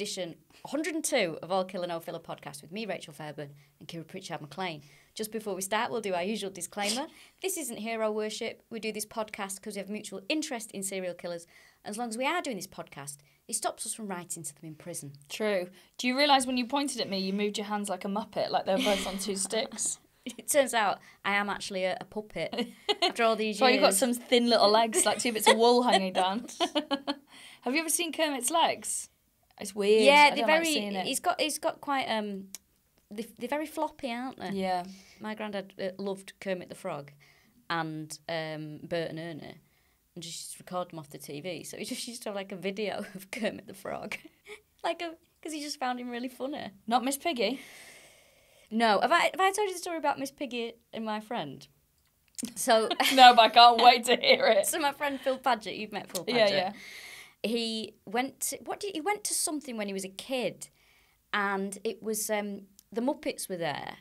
edition 102 of All Killa No Filla podcast with me, Rachel Fairburn, and Kiri Pritchard McLean. Just before we start, we'll do our usual disclaimer. This isn't hero worship. We do this podcast because we have mutual interest in serial killers. As long as we are doing this podcast, it stops us from writing to them in prison. True. Do you realise when you pointed at me, you moved your hands like a muppet, like they were both on two sticks? It turns out I am actually a, a puppet after all these So years. you've got some thin little legs, like two bits of wool hanging down. Have you ever seen Kermit's legs? It's weird. yeah, they're like very. it. he's got. He's got quite. Um, they, they're very floppy, aren't they? Yeah. My granddad uh, loved Kermit the Frog, and um, Bert and Ernie, and just record them off the TV. So he just used to have like a video of Kermit the Frog, like a because he just found him really funny. Not Miss Piggy. No, have I have I told you the story about Miss Piggy and my friend? So. No, but I can't wait to hear it. So my friend Phil Padgett, you've met Phil Yeah, yeah. He went. To, what did he went to something when he was a kid, and it was um, the Muppets were there,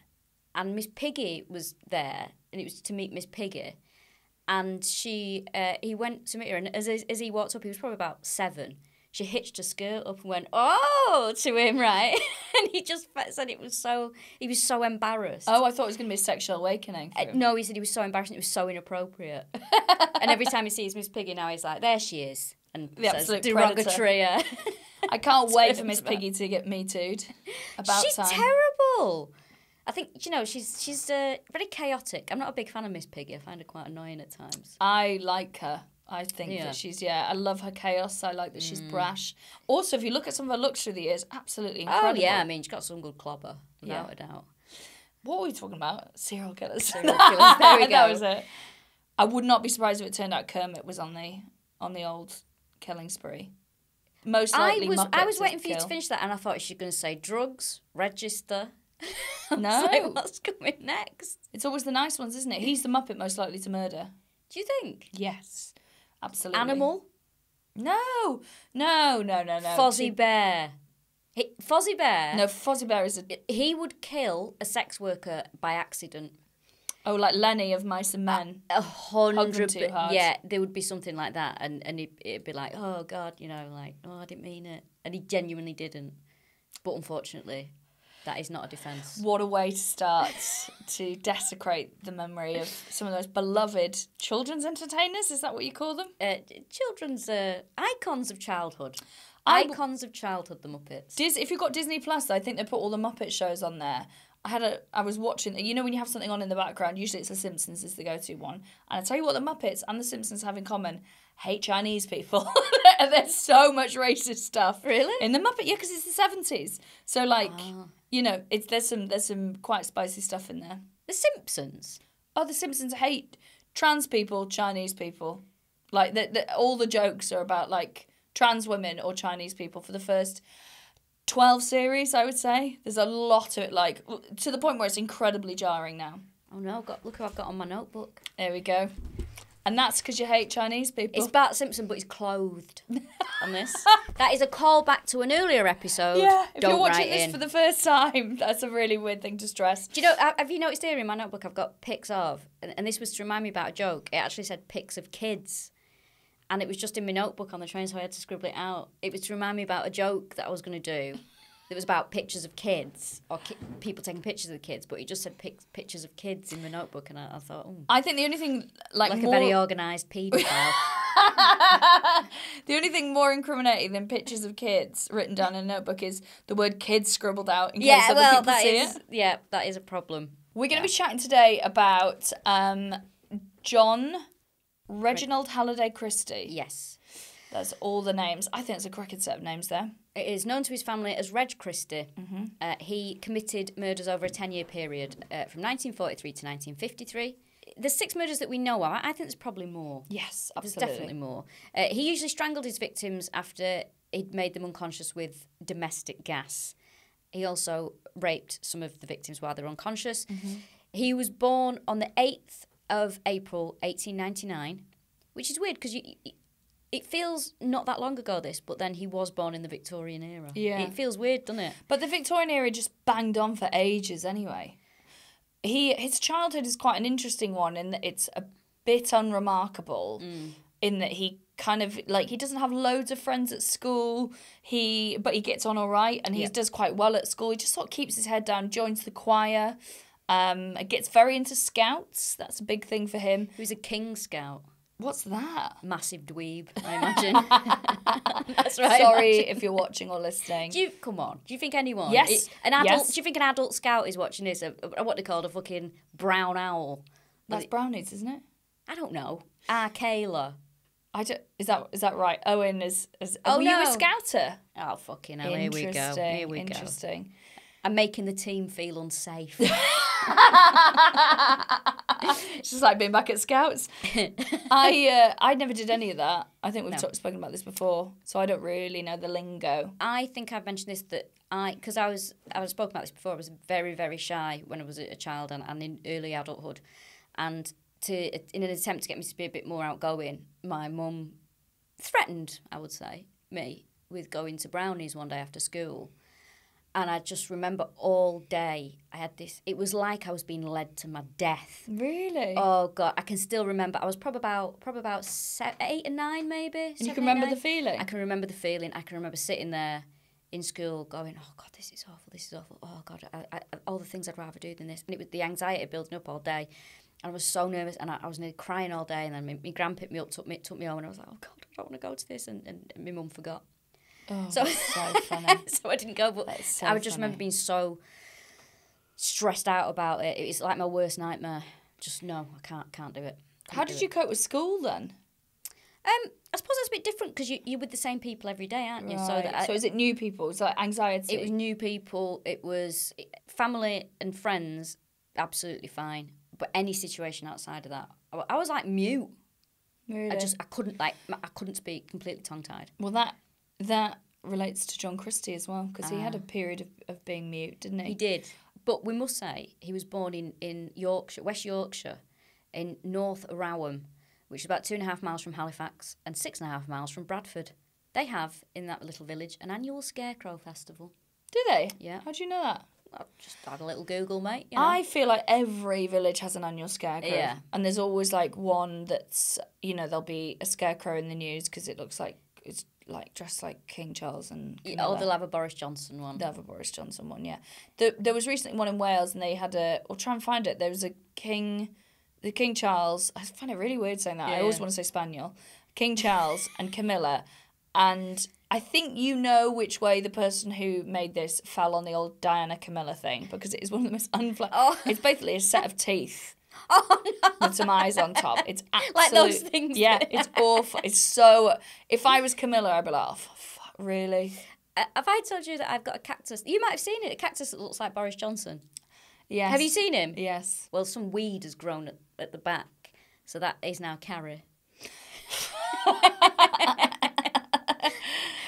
and Miss Piggy was there, and it was to meet Miss Piggy, and she uh, he went to meet her, and as as he walked up, he was probably about seven. She hitched her skirt up and went, "Oh!" to him, right? and he just said it was so. He was so embarrassed. Oh, I thought it was going to be a sexual awakening. Uh, no, he said he was so embarrassed it was so inappropriate. and every time he sees Miss Piggy now, he's like, there she is. And The says absolute derogatory. uh, I can't wait for Miss. Piggy to get me too'd. About she's time. terrible. I think, you know, she's she's uh, very chaotic. I'm not a big fan of Miss Piggy. I find her quite annoying at times. I like her. I think Yeah. Mm. that she's yeah. I love her chaos. I like that she's brash. Also, if you look at some of her looks through the years, absolutely incredible. Oh, yeah. I mean, she's got some good clobber, without Yeah. a doubt. What were we talking about? Serial killers. Serial killers, there we go. that was it. I would not be surprised if it turned out Kermit was on the on the old killing spree. Most likely, I was I was waiting for you to finish that and I thought she was going to say drugs, register. I was No. like, what's coming next? It's always the nice ones, isn't it? He's the Muppet most likely to murder. Do you think? Yes, absolutely. Animal? No, no, no, no, no. Fozzie Bear. He, Fozzie Bear. No, Fozzie Bear is a He would kill a sex worker by accident. Oh like Lenny of Mice and Men. A hundred. Yeah, there would be something like that, and and it'd, it'd be like, oh God, you know, like, oh, I didn't mean it, and he genuinely didn't. But unfortunately, that is not a defence. What a way to start to desecrate the memory of some of those beloved children's entertainers. Is that what you call them? Uh, children's uh, icons of childhood. I icons of childhood. The Muppets. Dis- if you've got Disney Plus, I think they put all the Muppet shows on there. I had a, I was watching. You know when you have something on in the background, usually it's The Simpsons is the go-to one. And I tell you what, the Muppets and The Simpsons have in common: hate Chinese people. and there's so much racist stuff. Really? In the Muppet, yeah, because it's the seventies. So like, ah. you know, it's there's some there's some quite spicy stuff in there. the Simpsons. Oh, The Simpsons hate trans people, Chinese people. Like the, the, all the jokes are about like trans women or Chinese people for the first 12 series, I would say. There's a lot of it, like to the point where it's incredibly jarring now. Oh no! Got look who I've got on my notebook. There we go. And that's because you hate Chinese people. It's Bart Simpson, but he's clothed on this. that is a callback to an earlier episode. yeah, if Don't you're watching this in. for the first time, that's a really weird thing to stress. Do you know? Have you noticed here in my notebook? I've got pics of, and, and this was to remind me about a joke. It actually said pics of kids, and it was just in my notebook on the train, so I had to scribble it out. It was to remind me about a joke that I was going to do. It was about pictures of kids or ki- people taking pictures of the kids, but it just said pic- pictures of kids in the notebook, and I, I thought, oh, I think the only thing like, like more, a very organised paedophile. the only thing more incriminating than pictures of kids written down in a notebook is the word kids scribbled out in case yeah, other well, people that see is it. yeah, that is a problem. We're going to be chatting today about um, John Reginald Halliday Christie. Yes. That's all the names. I think it's a crooked set of names there. It is known to his family as Reg Christie. Uh, he committed murders over a 10 year period uh, from 1943 to 1953. There's six murders that we know of. I think there's probably more. Yes, There's absolutely. definitely more. Uh, he usually strangled his victims after he'd made them unconscious with domestic gas. He also raped some of the victims while they were unconscious. He was born on the 8th of April 1899, which is weird because it feels not that long ago, this, but then he was born in the Victorian era. Yeah. It feels weird, doesn't it? But the Victorian era just banged on for ages anyway. He his childhood is quite an interesting one in that it's a bit unremarkable. Mm. in that he kind of like he doesn't have loads of friends at school. He but he gets on all right and he Yeah. does quite well at school. He just sort of keeps his head down, joins the choir. Um, gets very into scouts. That's a big thing for him. Who's a King Scout? What's that? Massive dweeb, I imagine. That's right. Sorry if you're watching or listening. Do you come on? Do you think anyone? Yes. i- An adult. Yes. Do you think an adult scout is watching this? A, a- what they called a fucking brown owl. That's brownies, isn't it? I don't know. Ah, Kayla. I don't, is that is that right? Owen is. is Oh, were you a scouter? Oh fucking hell! Here we go. Here we go. Interesting. I'm making the team feel unsafe. It's just like being back at Scouts. I uh, I never did any of that. I think we've No. talked, spoken about this before, so I don't really know the lingo. I think I've mentioned this that I because I was I was spoken about this before. I was very very shy when I was a child and, and in early adulthood, and to in an attempt to get me to be a bit more outgoing, my mum threatened I would say me with going to brownies one day after school. And I just remember all day I had this. It was like I was being led to my death. Really? Oh god, I can still remember. I was probably about probably about se- eight and nine, maybe. and you can remember nine. the feeling. I can remember the feeling. I can remember sitting there in school going, "Oh God, this is awful. This is awful. Oh God, I, I, all the things I'd rather do than this." And it was the anxiety building up all day. And I was so nervous, and I, I was nearly crying all day. And then my, my gran picked me up, took me took me home, and I was like, "Oh God, I don't want to go to this." And, and, and my mum forgot, oh, so so funny. so I didn't go. But so I would just funny. remember being so stressed out about it. It was like my worst nightmare. Just no, I can't can't do it. How did you cope with school then? Um, I suppose it's a bit different because you you're with the same people every day, aren't you? So that I, so is it new people? Is that anxiety? It was new people. It was family and friends. Absolutely fine. But any situation outside of that, I, I was like mute. really? I just I couldn't like I couldn't speak. Completely tongue tied. well that that relates to John Christie as well because he had a ah. period of, of being mute, didn't he? He did. But we must say he was born in in Yorkshire, West Yorkshire, in Northowram, which is about two and a half miles from Halifax and six and a half miles from Bradford. They have in that little village an annual scarecrow festival. Do they? Yeah. How do you know that? I'll just had a little Google, mate. You know. I feel like every village has an annual scarecrow. Yeah. And there's always like one that's, you know, there'll be a scarecrow in the news because it looks like it's like dressed like King Charles and Yeah, Camilla. oh, they'll have a Boris Johnson one. The other Boris Johnson one, yeah. The, there was recently one in Wales and they had a, I'll try and find it. There was a King, the King Charles, I find it really weird saying that. I always yeah. want to say Spaniel. King Charles and Camilla. And I think you know which way the person who made this fell on the old Diana Camilla thing because it is one of the most unfla- Oh. It's basically a set of teeth Oh no! with some eyes on top. It's absolutely Like those things Yeah, that- it's awful. It's so. If I was Camilla, I'd be like, oh, fuck, really? Uh, Have I told you that I've got a cactus? You might have seen it. A cactus that looks like Boris Johnson. Yes. Have you seen him? Yes. Well, some weed has grown at, at the back, so that is now Carrie.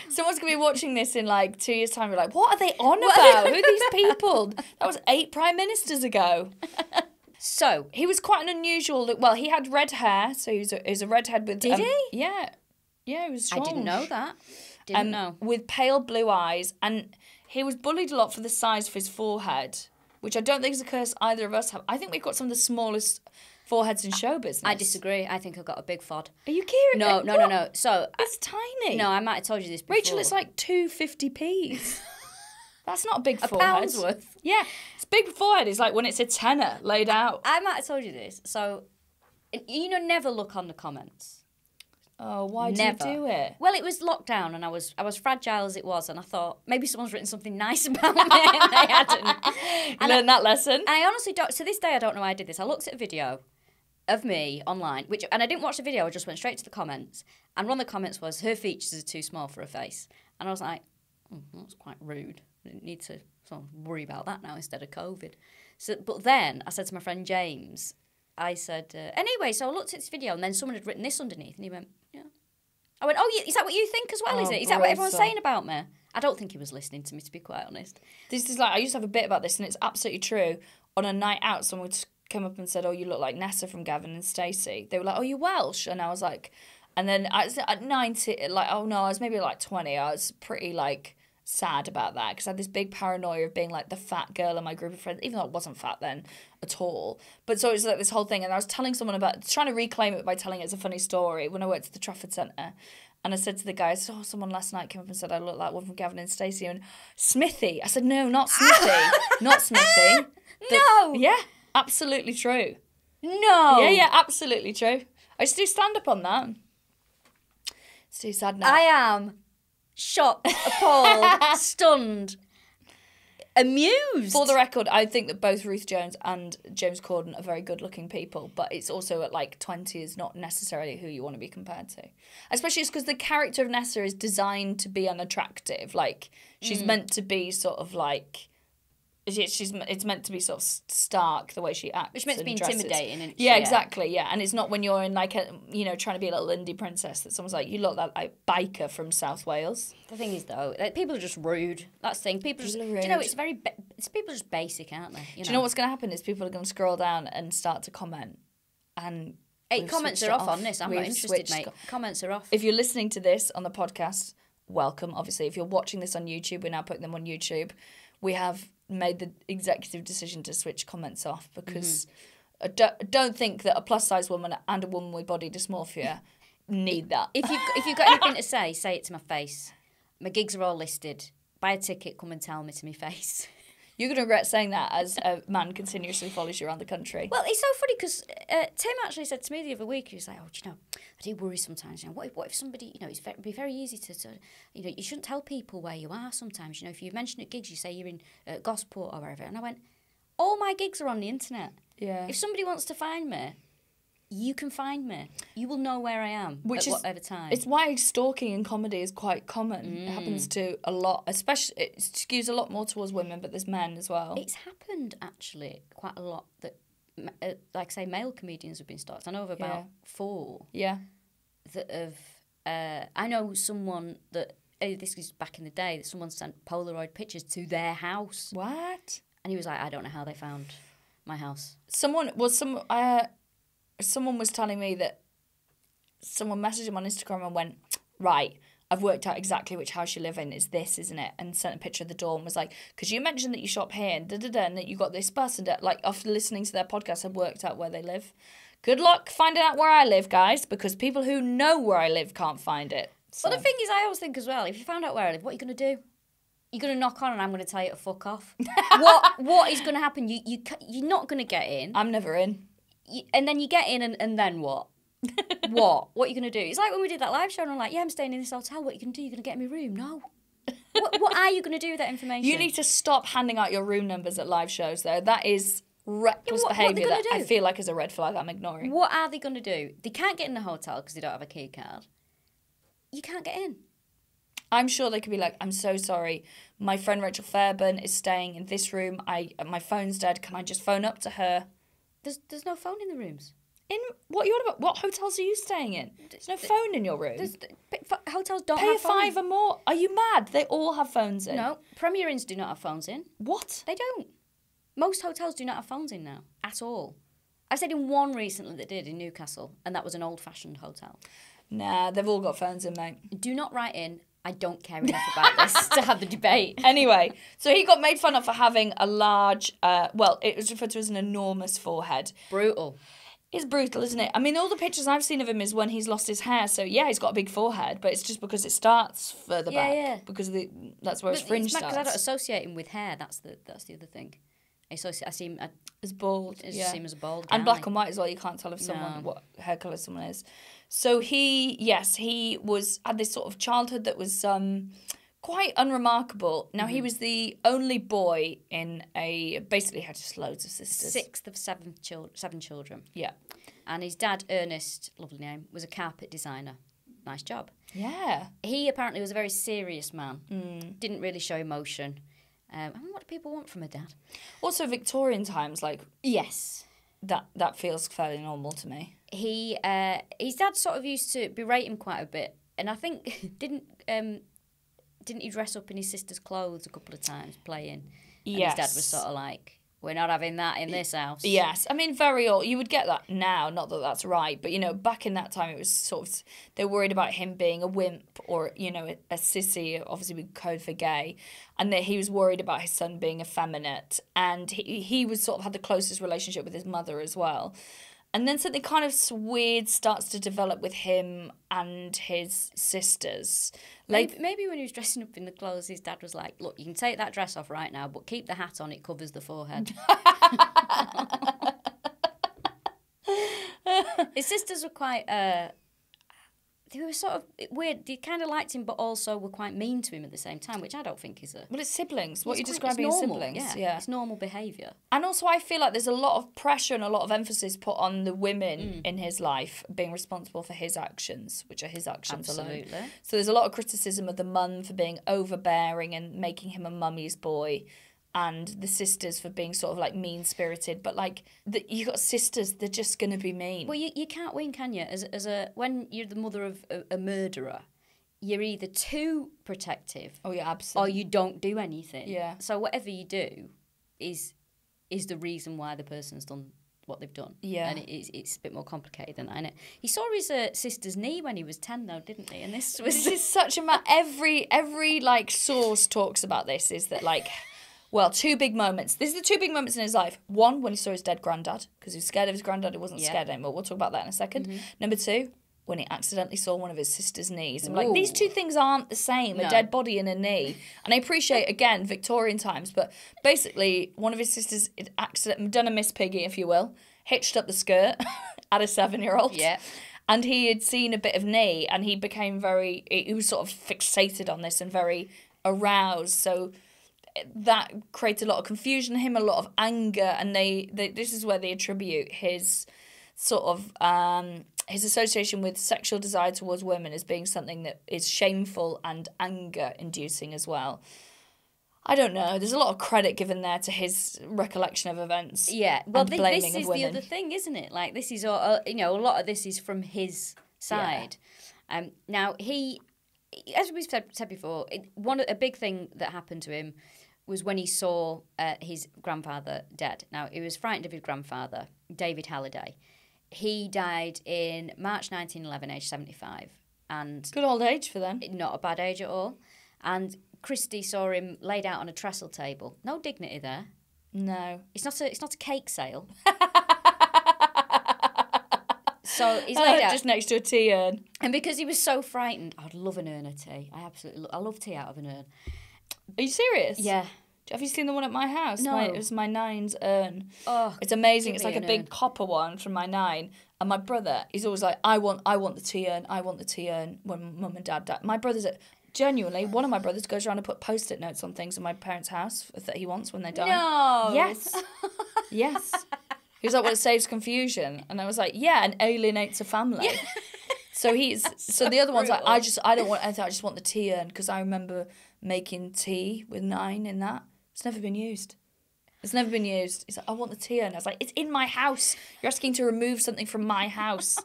Someone's gonna be watching this in like two years' time. Be like, what are they on about? Who are these people? That was eight prime ministers ago. So He was quite an unusual. Look. Well, he had red hair, so he was a, he was a redhead with. Did um, he? Yeah, yeah, he was. I didn't know strange. that. Didn't um, know. With pale blue eyes, and he was bullied a lot for the size of his forehead, which I don't think is a curse either of us have. I think we've got some of the smallest foreheads in show business. I disagree. I think I've got a big fod. Are you kidding? No, no, no, no. So It's tiny. no, I might have told you this before. Rachel, it's like two fifty p's. That's not a big a forehead. pound's worth. Yeah, it's big forehead. It's like when it's a tenner laid out. I might have told you this. So you know, never look on the comments. Oh, why Never. do you do it? Well, it was lockdown, and I was I was fragile as it was, and I thought maybe someone's written something nice about me, and they hadn't. Learned that lesson. And I honestly don't. To this day, I don't know why I did this. I looked at a video of me online, which and I didn't watch the video. I just went straight to the comments, and one of the comments was her features are too small for her face, and I was like, oh, that's quite rude. Need to worry about that now instead of COVID. So, but then I said to my friend James, I said, uh, anyway, so I looked at this video, and then someone had written this underneath, and he went, yeah. I went, oh, is that what you think as well? is Oh, it? Is that what everyone's Rosa. saying about me? I don't think he was listening to me, to be quite honest. This is like I used to have a bit about this, and it's absolutely true. On a night out, someone would come up and said, "Oh, you look like Nessa from Gavin and Stacey." They were like, "Oh, you Welsh," and I was like, and then I was at ninety, like, oh no, I was maybe like twenty. I was pretty like sad about that because I had this big paranoia of being like the fat girl in my group of friends, even though I wasn't fat then at all. But so it was like this whole thing, and I was telling someone about trying to reclaim it by telling it as a funny story when I worked at the Trafford Centre. And I said to the guys, "Oh, someone last night came up and said I look like one from Gavin and Stacey." And Smithy, I said, "No, not Smithy, not Smithy." The- No. yeah, absolutely true. No. Yeah, yeah, absolutely true. I used to do stand up on that. It's too sad now. I am shocked, appalled, stunned, amused. For the record, I think that both Ruth Jones and James Corden are very good looking people, but it's also at like 20 is not necessarily who you want to be compared to. Especially because the character of Nessa is designed to be unattractive. Like, she's mm. meant to be sort of like. She- She's it's meant to be sort of stark the way she acts. It's meant to be dresses. intimidating, she? Yeah, Yeah. exactly. Yeah, and it's not when you're in like a you know trying to be a little indie princess that someone's like you look like biker from South Wales. The thing is, though, like, people are just rude. That's the thing. People, just, People do you know, it's very, ba- it's people are just basic, aren't they? Do you know what's going to happen is people are going to scroll down and start to comment and. Hey, comments are it off, on this. I'm not We've interested, mate. co- Comments are off. If you're listening to this on the podcast, welcome. Obviously, if you're watching this on YouTube, we're now putting them on YouTube. We have made the executive decision to switch comments off because Mm-hmm. I don't, don't think that a plus size woman and a woman with body dysmorphia need that. if you've if you've got anything to say, say it to my face. My gigs are all listed. Buy a ticket, come and tell me to my face. You're going to regret saying that as a man continuously follows you around the country. Well, it's so funny because uh, Tim actually said to me the other week, he was like, "Oh, do you know, I do worry sometimes. You know, what if, what if somebody, you know, it's very, be very easy to, to, you know, you shouldn't tell people where you are sometimes. You know, if you mention at gigs, you say you're in uh, Gosport or wherever." And I went, "All my gigs are on the internet. yeah. If somebody wants to find me, you can find me. You will know where I am Which at is- whatever time." It's why stalking in comedy is quite common. It happens Mm. to a lot, especially it skews a lot more towards women, but there's men as well. It's happened actually quite a lot that, like say, male comedians have been stalked. I know of about Yeah. four yeah. that have. Uh, I know someone that uh, this was back in the day that someone sent Polaroid pictures to their house, What? and he was like, "I don't know how they found my house." Someone was some uh, someone was telling me that someone messaged him on Instagram and went, Right, I've worked out exactly which house you live in. It's this, isn't it? And sent a picture of the door and was like, Because you mentioned that you shop here and da da da, and that you got this bus, and da, like after listening to their podcast, I've worked out where they live. Good luck finding out where I live, guys, because people who know where I live can't find it. So. Well, the thing is, I always think as well, if you found out where I live, what are you going to do? You're going to knock on, and I'm going to tell you to fuck off. what What is going to happen? You, you, you're not going to get in. I'm never in. you, and then you get in, and, and then what? what? What are you going to do? It's like when we did that live show, and I'm like, yeah, I'm staying in this hotel. What are you going to do? You're going to get me a room? No. what, what are you going to do with that information? You need to stop handing out your room numbers at live shows, though. That is reckless what behaviour that I feel like is a red flag I'm ignoring. What are they going to do? They can't get in the hotel because they don't have a key card. You can't get in. I'm sure they could be like, I'm so sorry. My friend Rachel Fairburn is staying in this room. I my phone's dead. Can I just phone up to her? There's there's no phone in the rooms. In what you about? What hotels are you staying in? There's no phone in your room. There's, hotels don't Pay a have phones. five or more. Are you mad? They all have phones in. No, Premier Inns do not have phones in. What? They don't. Most hotels do not have phones in now at all. I stayed in one recently that did in Newcastle, and that was an old-fashioned hotel. Nah, they've all got phones in, mate. Do not write in. I don't care enough about this to have the debate. Anyway, so he got made fun of for having a large, uh, well, it was referred to as an enormous forehead. Brutal. It's brutal, isn't it? I mean, all the pictures I've seen of him is when he's lost his hair. So yeah, he's got a big forehead, but it's just because it starts further Yeah, back. yeah. Because of the, that's where his fringe it's mad 'cause I don't associate him with hair. That's the that's the other thing. I associate. I see him. I It's bald. just yeah. see him as a bald guy. and black and white as well. You can't tell if someone No. what hair color someone is. So he, yes, he was had this sort of childhood that was um quite unremarkable. Now Mm-hmm. he was the only boy in a basically had just loads of sisters. Sixth of seven children. Seven children. Yeah. And his dad, Ernest, lovely name, was a carpet designer. Nice job. Yeah. He apparently was a very serious man. Mm. Didn't really show emotion. Um, and what do people want from a dad? Also Victorian times like Yes. that that feels fairly normal to me. He uh, his dad sort of used to berate him quite a bit, and I think didn't um, didn't he dress up in his sister's clothes a couple of times playing? And his dad was sort of like, we're not having that in this house. Yes, I mean very old. You would get that now, not that that's right, but you know, back in that time, it was sort of they were worried about him being a wimp or you know a, a sissy. Obviously, we code for gay, and that he was worried about his son being effeminate, and he he was sort of had the closest relationship with his mother as well. And then something kind of weird starts to develop with him and his sisters. Like Maybe, maybe when he was dressing up in the clothes, his dad was like, "Look, you can take that dress off right now, but keep the hat on. It covers the forehead." his sisters were quite. Uh, they were sort of weird. They kind of liked him, but also were quite mean to him at the same time, which I don't think is a. well, it's siblings. What it's you're quite- describing as normal, siblings. Yeah, it's normal behaviour. And also, I feel like there's a lot of pressure and a lot of emphasis put on the women Mm. in his life being responsible for his actions, which are his actions alone. Absolutely. So there's a lot of criticism of the mum for being overbearing and making him a mummy's boy, and the sisters for being sort of like mean spirited. But like, the, you got sisters, they're just gonna be mean. Well, you, you can't win, can you? As, as a when you're the mother of a, a murderer, you're either too protective oh yeah, absolutely or you don't do anything. Yeah. So whatever you do is is the reason why the person's done what they've done. Yeah. And it, it's, it's a bit more complicated than that. And he saw his uh, sister's knee when he was 10, though, didn't he? And this was. this is such a ma- every every like source talks about this is that like well two big moments. These are the two big moments in his life. One when he saw his dead granddad because he was scared of his granddad. He wasn't Yeah. scared anymore. We'll talk about that in a 2nd mm-hmm. number two when he accidentally saw one of his sister's knees. I'm like these two things aren't the same a dead body and a knee. And i appreciate again victorian times but basically one of his sisters had accident done a miss piggy if you will hitched up the skirt at a seven year old Yeah. and he had seen a bit of knee and he became very he was sort of fixated on this and very aroused. So that creates a lot of confusion in him a lot of anger and they, they this is where they attribute his sort of um his association with sexual desire towards women as being something that is shameful and anger inducing as well I don't know. There's a lot of credit given there to his recollection of events. Yeah, well, blaming this is the other thing, isn't it? Like, this is all, uh, you know, a lot of this is from his side. Um, now, he, as we've said, said before, it, one a big thing that happened to him was when he saw uh, his grandfather dead. Now, he was frightened of his grandfather, David Halliday. He died in March 1911, age 75, and Good old age for them. not a bad age at all. And Christie saw him laid out on a trestle table. No dignity there. No. It's not a it's not a cake sale. so he's laid out, just next to a tea urn. and because he was so frightened, I'd love an urn of tea. I absolutely, lo- I love tea out of an urn. Are you serious? Yeah. Have you seen the one at my house? No. My, it was my nine's urn. Oh, It's amazing. It's like a big urn. copper one from my nine. And my brother, he's always like, I want, I want the tea urn. I want the tea urn. When mum and dad died, my brother's a, genuinely one of my brothers goes around and put post-it notes on things in my parents' house that he wants when they die. no. Yes. yes. He was like, well, it saves confusion. And I was like, yeah, and alienates a family. So he's so, the other one's like, I just I don't want anything. I just want the tea urn because I remember making tea with nine in that. It's never been used. It's never been used. He's like, I want the tea urn. I was like, it's in my house. You're asking to remove something from my house.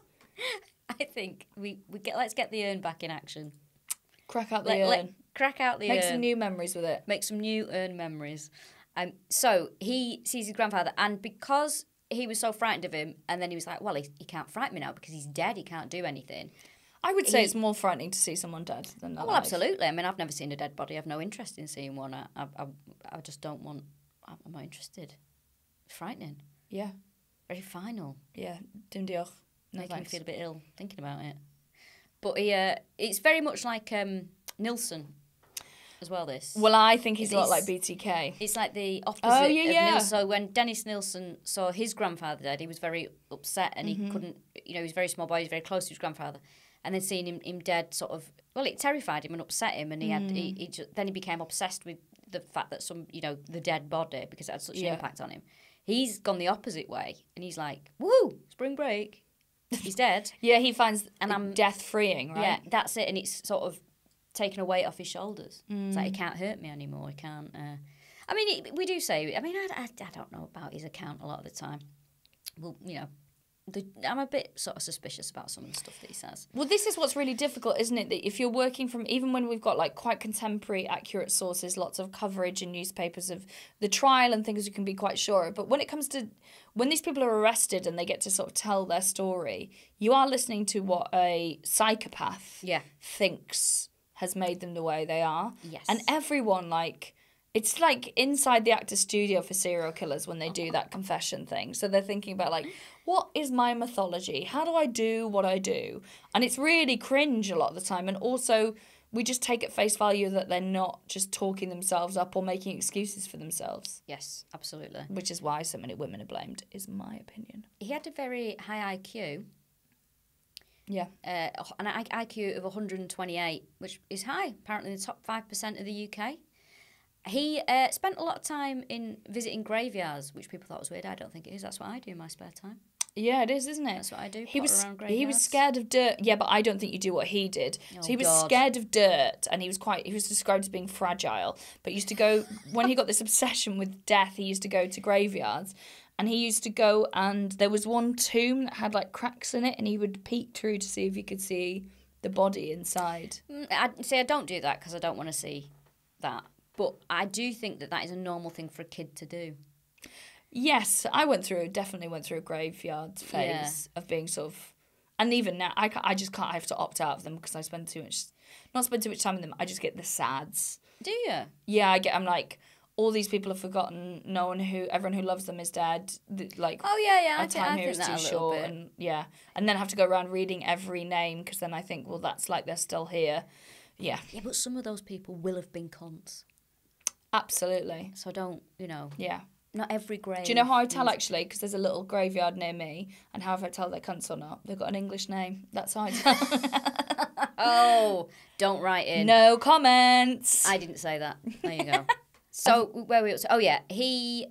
I think we, we get let's get the urn back in action. Crack out the Let, urn. let- crack out the Make urn. some new memories with it. make some new urn memories. Um, so he sees his grandfather, and because he was so frightened of him, and then he was like, "Well, he, he can't frighten me now because he's dead. He can't do anything." I would say He- it's more frightening to see someone dead than alive. Oh, well, absolutely. I mean, I've never seen a dead body. I've no interest in seeing one. I, I, I, I just don't want. I'm not interested. Frightening. Yeah, Very final. yeah. Dim diolch. Making me feel a bit ill thinking about it. But he, uh, it's very much like um, Nilsen, as well. This. Well, I think he's a lot like BTK. It's like the opposite Oh, yeah, yeah. Nilsen. So when Dennis Nilsen saw his grandfather dead, he was very upset and Mm-hmm. he couldn't, you know, he was very small boy, he was very close to his grandfather. And then seeing him, him dead sort of, well, it terrified him and upset him. And he had, he, Mm. he ju- then he became obsessed with the fact that some, you know, the dead body because it had such Yeah. an impact on him. He's gone the opposite way and he's like, woo, spring break. He's dead. Yeah, he finds And I'm- death freeing, right? Yeah, that's it. And it's sort of taken a weight off his shoulders. It's like, he Mm. can't hurt me anymore. He can't. Uh... I mean, it, we do say, I mean, I, I, I don't know about his account a lot of the time. Well, you know, the, I'm a bit sort of suspicious about some of the stuff that he says. Well, this is what's really difficult, isn't it? That if you're working from, even when we've got like quite contemporary, accurate sources, lots of coverage in newspapers of the trial and things you can be quite sure of. But when it comes to when these people are arrested and they get to sort of tell their story, you are listening to what a psychopath Yeah. thinks has made them the way they are. Yes. And everyone, like, it's like inside the actor's studio for serial killers when they do that confession thing. So they're thinking about, like, what is my mythology? How do I do what I do? And it's really cringe a lot of the time. And also, we just take at face value that they're not just talking themselves up or making excuses for themselves, Yes, absolutely. which is why so many women are blamed, is my opinion. He had a very high IQ, Yeah. uh, an IQ of 128, which is high, apparently in the top 5% of the UK. He uh, spent a lot of time in visiting graveyards, which people thought was weird. I don't think it is. That's what I do in my spare time. Yeah, it is, isn't it? That's what I do. He was he was scared of dirt. Yeah, but I don't think you do what he did. Oh, so he was God. scared of dirt, and he was quite. He was described as being fragile. But used to go when he got this obsession with death. He used to go to graveyards, and he used to go and there was one tomb that had like cracks in it, and he would peek through to see if he could see the body inside. Mm, I say I don't do that because I don't want to see that. But I do think that that is a normal thing for a kid to do. Yes, I went through definitely went through a graveyard phase of being sort of, and even now I, ca- I just can't. I have to opt out of them because I spend too much, not spend too much time in them. I just get the sads. Do you? Yeah, I get. I'm like, all these people have forgotten. No one who, everyone who loves them is dead. Th- Like, Oh yeah, yeah. I our think, time I think is too short, bit. and yeah, and then have to go around reading every name because then I think, well, that's like they're still here. Yeah, Yeah, but some of those people will have been cons. absolutely. So don't, you know, Yeah. Not every grave. Do you know how I tell actually? Because there's a little graveyard near me, and how if I tell they're cunts or not? They've got an English name. That's how I tell. Oh, don't write in. no comments. I didn't say that. There you go. so where we? Oh yeah, he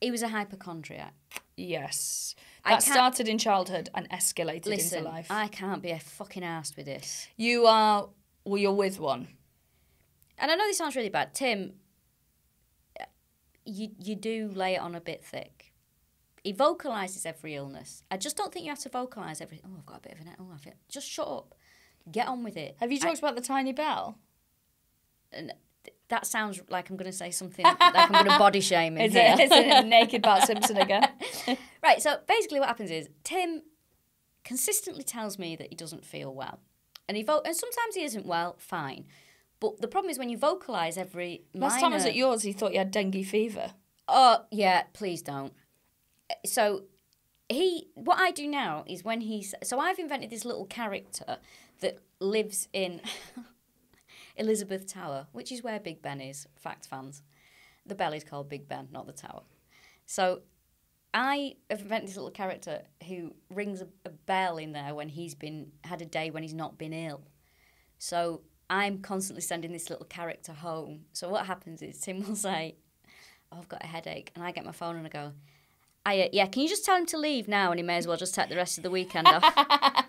he was a hypochondriac. yes. That started in childhood and escalated Listen, into life. I can't be a fucking arsed with this. You are. Well, you're with one. And I know this sounds really bad, Tim. You you do lay it on a bit thick. He vocalizes every illness. I just don't think you have to vocalize every. Oh, I've got a bit of an. Oh, I feel. Just shut up. Get on with it. Have you I- talked about the tiny bell? and th- that sounds like I'm going to say something like I'm going to body shame him Is here. it, is it naked Bart Simpson again? right. So basically, what happens is Tim consistently tells me that he doesn't feel well, and he vo- and sometimes he isn't well. Fine, but the problem is when you vocalize every Last time I was at yours, he thought you had dengue fever. Oh yeah, please don't. So he, what I do now is when he's so I've invented this little character that lives in Elizabeth Tower, which is where Big Ben is. Fact fans, the bell is called Big Ben, not the tower. So I have invented this little character who rings a, a bell in there when he's been had a day when he's not been ill. So I'm constantly sending this little character home. So what happens is Tim will say, oh, I've got a headache. And I get my phone and I go, I, uh, yeah, can you just tell him to leave now and he may as well just take the rest of the weekend off?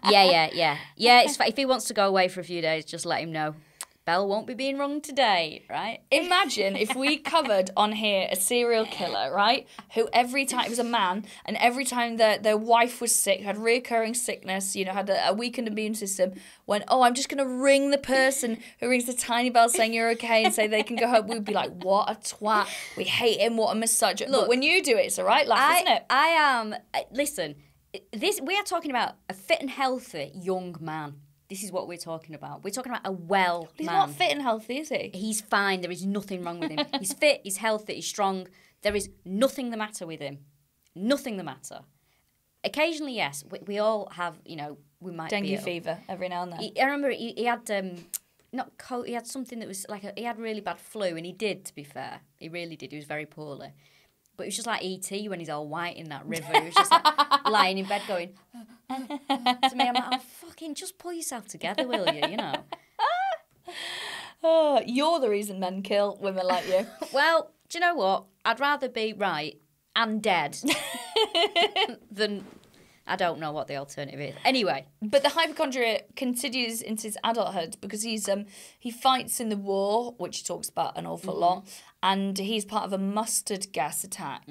yeah, yeah, yeah. Yeah, it's. If he wants to go away for a few days, just let him know. Bell won't be being rung today, right? Imagine if we covered on here a serial killer, right? Who every time it was a man, and every time their their wife was sick, had reoccurring sickness, you know, had a, a weakened immune system, went, oh, I'm just gonna ring the person who rings the tiny bell saying you're okay and say they can go home. We'd be like, what a twat. We hate him. What a misogynist. Look, Look, when you do it, it's a right laugh, isn't I, it? I am. uh, listen, this we are talking about a fit and healthy young man. This is what we're talking about. We're talking about a well He's man. not fit and healthy, is he? He's fine. There is nothing wrong with him. he's fit. He's healthy. He's strong. There is nothing the matter with him. Nothing the matter. Occasionally, yes, we, we all have. You know, we might be Dengue fever every now and then. He, I remember he, he had um, not he had something that was like a, he had really bad flu, and he did. To be fair, he really did. He was very poorly, but it was just like ET when he's all white in that river. He was just like lying in bed going to me. I'm like, oh fucking, just pull yourself together, will you? You know. Oh, you're the reason men kill women like you. Well, do you know what? I'd rather be right and dead than I don't know what the alternative is. Anyway, But the hypochondriac continues into his adulthood because he's um he fights in the war, which he talks about an awful lot, and he's part of a mustard gas attack.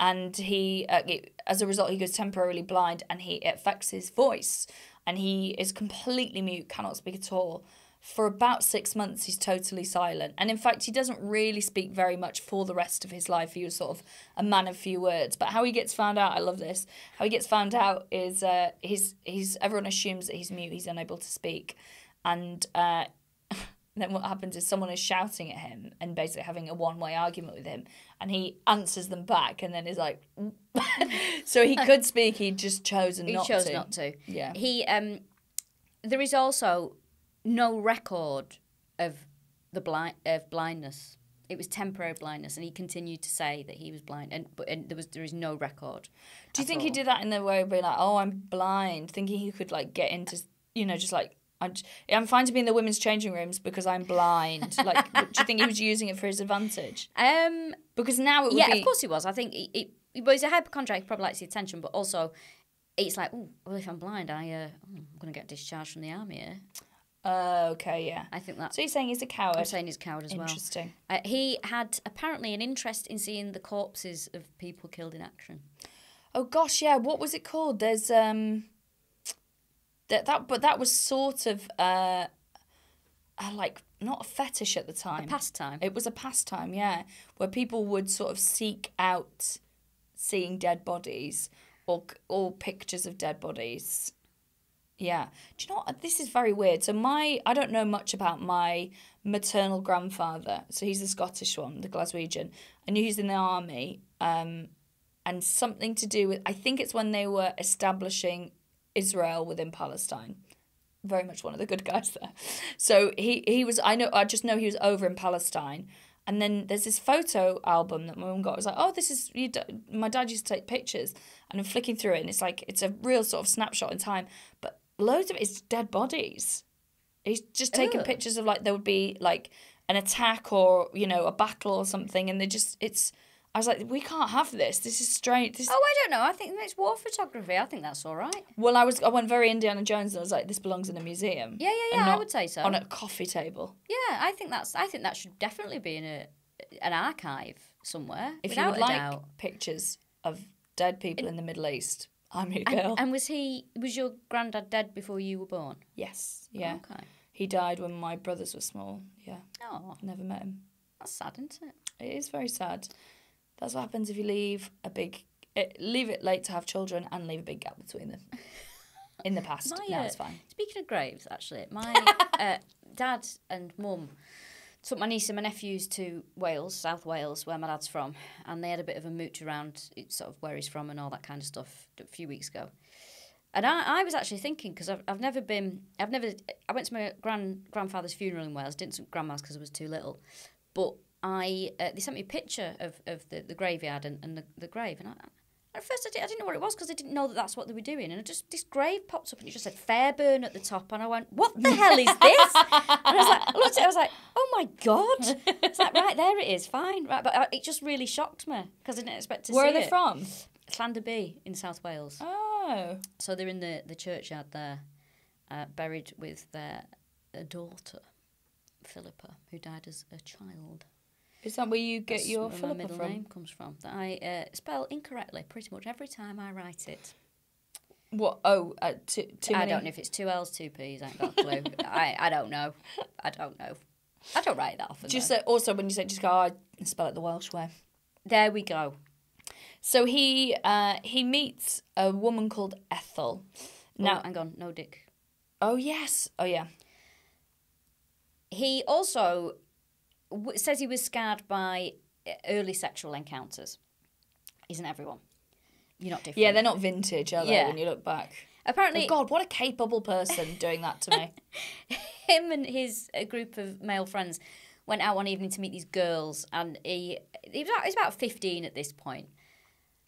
and he uh, it- as a result he goes temporarily blind and he it affects his voice and he is completely mute cannot speak at all for about six months he's totally silent and in fact he doesn't really speak very much for the rest of his life he was sort of a man of few words but how he gets found out i love this how he gets found out is uh, he's he's everyone assumes that he's mute he's unable to speak and uh, then what happens is someone is shouting at him and basically having a one way argument with him, and he answers them back, and then is like, so he could speak, he just chosen He not chose to. not to. Yeah. He um, there is also no record of the blind of blindness. It was temporary blindness, and he continued to say that he was blind, and but and there was there is no record. Do you think he did that in the way of being like, oh, I'm blind, thinking he could like get into, you know, just like. I'm, I'm fine to be in the women's changing rooms because I'm blind. Like, do you think he was using it for his advantage? Um, Because now it would yeah, be. of course he was. I think it, he, well, he's a hypochondriac. He probably likes the attention, but also it's like, oh, well, if I'm blind, I uh, I'm going to get discharged from the army. Here. Uh, okay, yeah. I think that. So you're saying he's a coward? I'm saying he's a coward as well. Interesting. Uh, he had apparently an interest in seeing the corpses of people killed in action. Oh gosh, yeah. What was it called? There's um. That that but that was sort of uh, uh like not a fetish at the time. A pastime. It was a pastime, yeah, where people would sort of seek out seeing dead bodies or or pictures of dead bodies. Yeah. Do you know what? This is very weird. So my I don't know much about my maternal grandfather. So he's the Scottish one, the Glaswegian. I knew he's in the army. Um, and something to do with I think it's when they were establishing Israel within Palestine. Very much one of the good guys there. So he he was I know I just know he was over in Palestine. And then there's this photo album that my mum got. It was like, oh, this is my dad used to take pictures, and I'm flicking through it, and it's like it's a real sort of snapshot in time. But loads of it is dead bodies. He's just taking Ugh. pictures of like there would be like an attack or you know a battle or something, and they just it's. I was like, we can't have this. This is strange. This Oh, I don't know. I think it's war photography. I think that's all right. well, I was I went very Indiana Jones, and I was like, this belongs in a museum. Yeah, yeah, yeah. I would say so. on a coffee table. Yeah, I think that's. I think that should definitely be in a an archive somewhere. If you would like doubt. pictures of dead people in the Middle East, I'm your And, girl. and was he? Was your granddad dead before you were born? yes, yeah. Okay. He died when my brothers were small. Yeah, Oh, never met him. that's sad, isn't it? It is very sad. That's what happens if you leave a big, eh, leave it late to have children and leave a big gap between them. In the past, My, now uh, it's fine. Speaking of graves, actually, my uh, dad and mum took my niece and my nephews to Wales, South Wales, where my dad's from, and they had a bit of a mooch around sort of where he's from and all that kind of stuff a few weeks ago. And I, I was actually thinking because I've, I've never been I've never I went to my grand grandfather's funeral in Wales didn't to grandma's because I was too little, but I uh, they sent me a picture of, of the, the graveyard and, and the, the grave and I, at first I, did, I didn't know what it was because I didn't know that that's what they were doing and I just this grave popped up and it just said Fairburn at the top and I went what the hell is this and I was like I looked at it I was like oh my god it's like right there it is fine right but uh, it just really shocked me because I didn't expect to Where see are they it. from? Llanderby in South Wales. Oh, So they're in the, the churchyard there, uh, buried with their daughter, Philippa, who died as a child. Is that where you get That's your where my middle from? name comes from. That I uh, spell incorrectly pretty much every time I write it. What? Oh, uh, too, too I many. don't know if it's two L's, two P's. I ain't got a clue. I, I don't know. I don't know. I don't write that often. Just though. also when you say just go, oh, I spell it the Welsh way. there we go. So he uh, he meets a woman called Ethel. Now, Now, hang on. No dick. oh yes, oh yeah. He also w- says he was scarred by uh, early sexual encounters. Isn't everyone? You're not different. Yeah, they're not vintage, are they? Yeah. When you look back. Apparently, Oh God, what a capable person doing that to me. him and his uh, group of male friends went out one evening to meet these girls, and he he was, about, he was about fifteen at this point. point,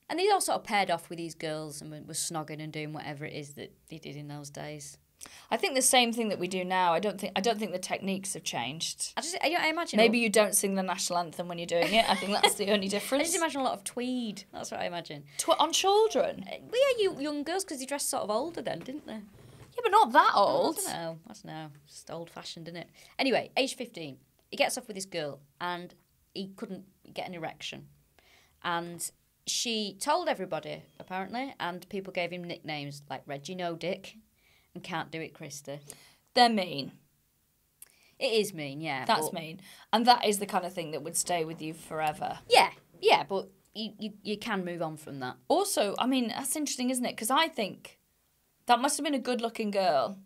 and they all sort of paired off with these girls and were, were snogging and doing whatever it is that they did in those days. I think the same thing that we do now. I don't think I don't think the techniques have changed. I just I, I imagine Maybe you don't sing the national anthem when you're doing it. I think that's the only difference. I just imagine a lot of tweed. That's what I imagine. Tw- on children. Uh, Well, yeah, you young girls because they dressed sort of older then, didn't they? Yeah, but not that old. I don't know. I don't know. Just old fashioned, isn't it? Anyway, age 15. He gets off with this girl and he couldn't get an erection. And she told everybody apparently, and people gave him nicknames like Reggie No Dick and Can't Do It Christie. They're mean. It is mean, yeah. That's but- mean. And that is the kind of thing that would stay with you forever. Yeah, yeah, but you, you, you can move on from that. Also, I mean, that's interesting, isn't it? Because I think that must have been a good looking girl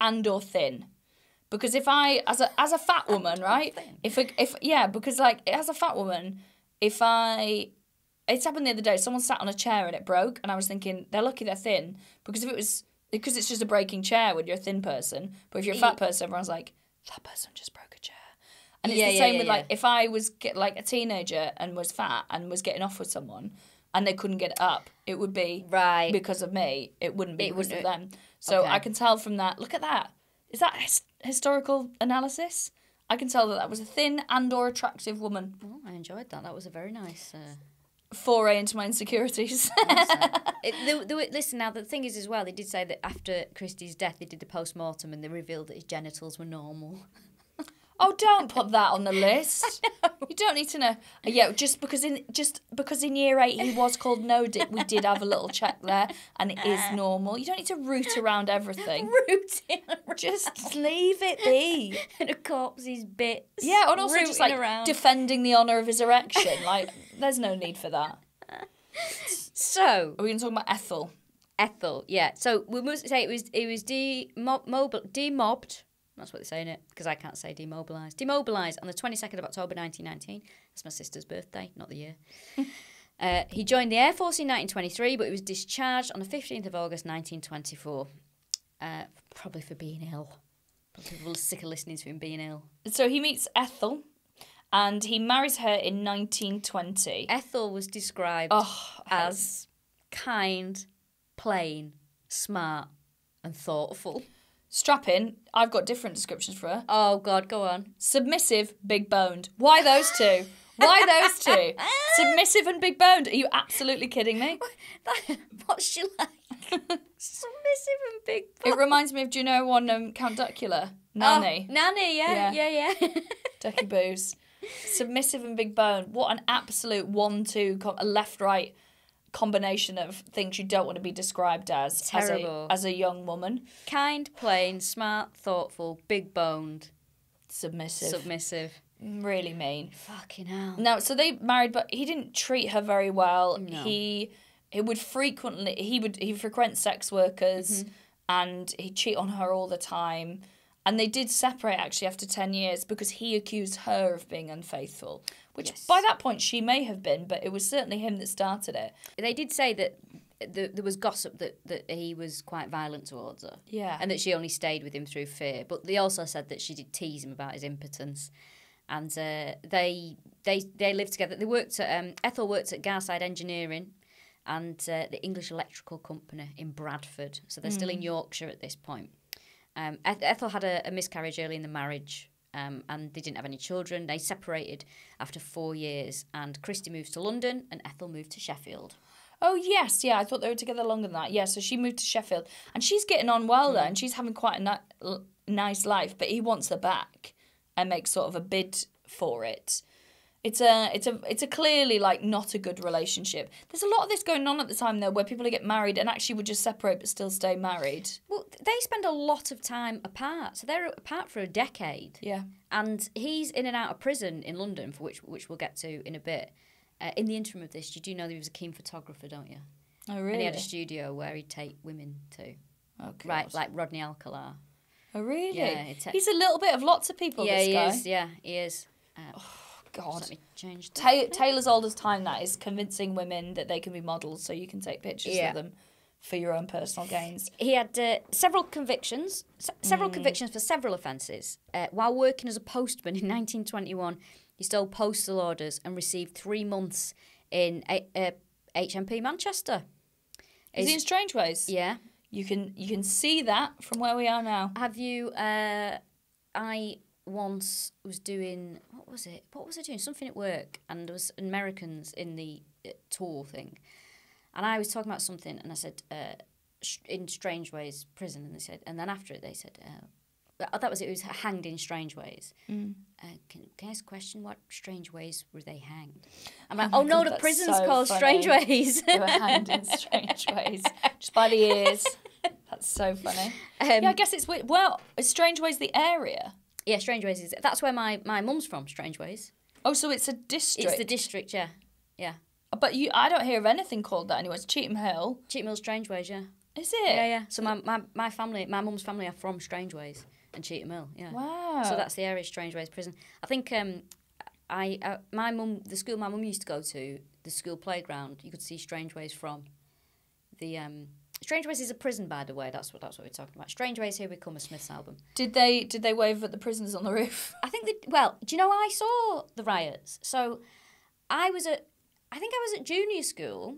and or thin. Because if I, as a as a fat woman, right? If a, if yeah, because like as a fat woman, if I, it's happened the other day. Someone sat on a chair and it broke, and I was thinking they're lucky they're thin because if it was because it's just a breaking chair when you're a thin person, but if you're a fat person, everyone's like that person just broke a chair. And it's Yeah, the same yeah, with like yeah. if I was get like a teenager and was fat and was getting off with someone and they couldn't get up, it would be Right. because of me. It wouldn't be It because of wouldn't- them. So okay. I can tell from that. Look at that. Is that his- historical analysis? I can tell that that was a thin and or attractive woman. Oh, I enjoyed that. That was a very nice. Uh, Foray into my insecurities. it, they, were- listen, now the thing is as well, they did say that after Christie's death, they did the post mortem and they revealed that his genitals were normal. oh, don't put that on the list. You don't need to know. Uh, Yeah, just because in just because in year eight he was called no dick, we did have a little check there, and it is normal. You don't need to root around everything. Rooting Just leave it be. and a corpse's bits. Yeah, and also just like around. defending the honour of his erection. Like, there's no need for that. so Are we going to talk about Ethel? Ethel, yeah. So we must say it was it was demob- demobbed. That's what they're saying it because I can't say demobilized. Demobilized on the twenty second of October, nineteen nineteen. That's my sister's birthday, not the year. uh, he joined the Air Force in nineteen twenty three, but he was discharged on the fifteenth of August, nineteen twenty four. Uh, probably for being ill. Probably people are sick of listening to him being ill. So he meets Ethel, and he marries her in 1920. Ethel was described Oh, as kind, plain, smart, and thoughtful. strap in. I've got different descriptions for her. Oh God, go on. Submissive, big boned. Why those two? Why those two? Submissive and big boned. Are you absolutely kidding me? What's she like? Submissive and big boned. It reminds me of, do you know one um, Count Duckula? Oh, Nanny. nanny, yeah, yeah, yeah. Ducky Boos. Submissive and big bone. What an absolute one-two, co- a left-right combination of things you don't want to be described as as a, Terrible. as a young woman. kind, plain, smart, thoughtful, big boned, Submissive. submissive. really mean. Fucking hell. No, so they married, but he didn't treat her very well. No. He he would frequently he would he frequent sex workers, Mm-hmm. and he'd cheat on her all the time. And they did separate actually after ten years because he accused her of being unfaithful, which Yes. by that point she may have been, but it was certainly him that started it. They did say that th- there was gossip that, that he was quite violent towards her. Yeah. And that she only stayed with him through fear. But they also said that she did tease him about his impotence. And uh, they they they lived together. They worked at um, Ethel worked at Garside Engineering and uh, the English Electrical Company in Bradford. So they're still in Yorkshire at this point. Um, Ethel had a, a miscarriage early in the marriage. Um, and they didn't have any children. They separated after four years, and Christie moves to London, and Ethel moved to Sheffield. Oh yes, yeah. I thought they were together longer than that. Yeah, so she moved to Sheffield, and she's getting on well there, and she's having quite a ni- nice life. But he wants her back, and makes sort of a bid for it. It's a, it's a, it's a clearly like not a good relationship. There's a lot of this going on at the time though, where people get married and actually would just separate but still stay married. Well, they spend a lot of time apart. So they're apart for a decade. Yeah. And he's in and out of prison in London, for which which we'll get to in a bit. Uh, in the interim of this, you do know that he was a keen photographer, don't you? Oh really? And he had a studio where he'd take women to. oh, Right, like Rodney Alcala. Oh really? Yeah, He's a little bit of lots of people. yeah, this he guy. is. Yeah, he is. Uh, God. Let me change. Ta- Taylor's oldest time that is convincing women that they can be models, so you can take pictures Yeah. of them for your own personal gains. He had uh, several convictions, se- Mm. several convictions for several offences. Uh, while working as a postman in 1921, he stole postal orders and received three months in a- uh, HMP Manchester. Is he in Strangeways? Yeah. You can you can see that from where we are now. Have you? Uh, I once was doing what was it? What was I doing? Something at work, and there was Americans in the uh, tour thing, and I was talking about something, and I said uh, in Strangeways prison, and they said, and then after it they said, uh, uh, that was it. It was hanged in strange ways. Mm. Uh, can, can I ask a question? What strange ways were they hanged? I'm like, my oh, no, God, the prison's so called Strange. Ways. They were hanged in strange ways, just by the ears. That's so funny. Um, yeah, I guess it's. Well, Strangeways the area? Yeah, Strangeways is that's where my my mum's from. Strangeways. Oh, so it's a district. It's the district. Yeah, yeah. But you, I don't hear of anything called that anywhere. It's Cheetham Hill. Cheetham Hill Strangeways. Yeah. Is it? Yeah, yeah. So my, my, my family, my mum's family are from Strangeways and Cheetham Hill. Yeah. Wow. So that's the area, Strangeways Prison. I think um, I uh, my mum, the school my mum used to go to, the school playground, you could see Strangeways from. The um, Strangeways is a prison, by the way. That's what that's what we're talking about. Strangeways here we come a Smiths album. Did they did they wave at the prisoners on the roof? I think that well, do you know I saw the riots? So I was at I think I was at junior school.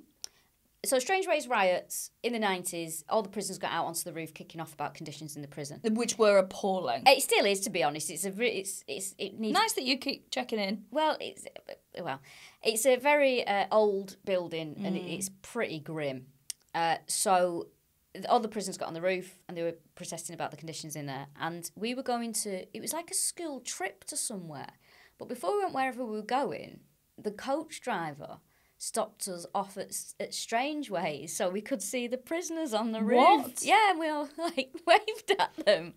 So Strangeways riots in the nineties, all the prisoners got out onto the roof kicking off about conditions in the prison. Which were appalling. It still is, to be honest. It's a it's it's it needs Nice that you keep checking in. well, it's well, it's a very uh, old building and it, it's pretty grim. Uh, so the- all the prisoners got on the roof and they were protesting about the conditions in there. And we were going to. It was like a school trip to somewhere. But before we went wherever we were going, the coach driver stopped us off at, at Strangeways so we could see the prisoners on the roof. What? Yeah, and we all like waved at them.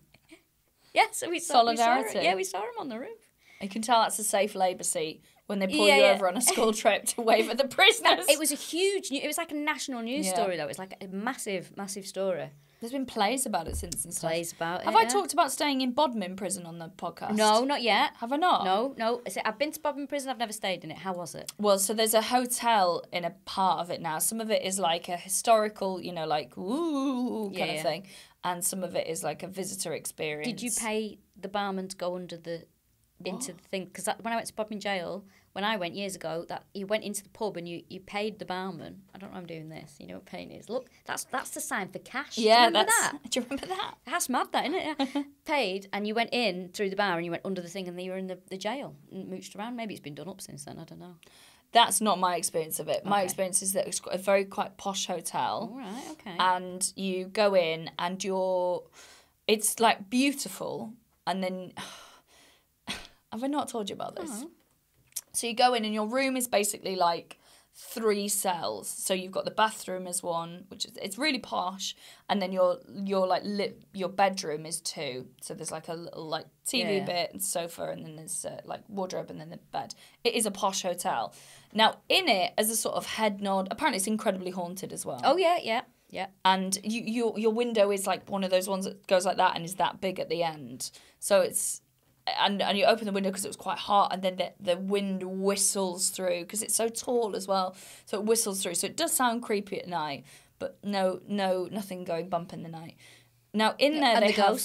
Yeah, so we saw, we saw Solidarity. Yeah, we saw them on the roof. You can tell that's a safe Labour seat when they pull Yeah, you yeah. over on a school trip to wave at the prisoners. It was a huge. new- It was like a national news Yeah. story, though. It was like a massive, massive story. There's been plays about it since and stuff. Plays about it. Have. I talked about staying in Bodmin prison on the podcast? No, not yet. Have I not? No, no. I've been to Bodmin Prison. I've never stayed in it. How was it? Well, so there's a hotel in a part of it now. Some of it is like a historical, you know, like ooh kind of thing, and some of it is like a visitor experience. Did you pay the barman to go under the into oh. the thing? Because when I went to Bodmin Jail, when I went years ago, that you went into the pub and you, you paid the barman. I don't know. why I'm doing this. You know what paying is? Look, that's that's the sign for cash. Yeah, remember that's. that. Do you remember that? That's mad, that isn't it? Yeah. Paid, and you went in through the bar, and you went under the thing, and then you were in the, the jail and mooched around. Maybe it's been done up since then. I don't know. That's not my experience of it. My experience is that it's got a very quite posh hotel. All right, okay. and you go in and you're it's like beautiful and then have i not told you about this? So you go in and your room is basically like three cells. So you've got the bathroom as one which is it's really posh and then your your like lit your bedroom is two. So there's like a little like tv Yeah. bit and sofa and then there's uh, like wardrobe and then the bed. It is a posh hotel. Now in it as a sort of head nod apparently it's incredibly haunted as well. Oh yeah, yeah, yeah. and you, your your window is like one of those ones that goes like that and is that big at the end. So it's and and you open the window because it was quite hot, and then the the wind whistles through because it's so tall as well. So it whistles through. So it does sound creepy at night, but no no nothing going bump in the night. Now in there and they the have-.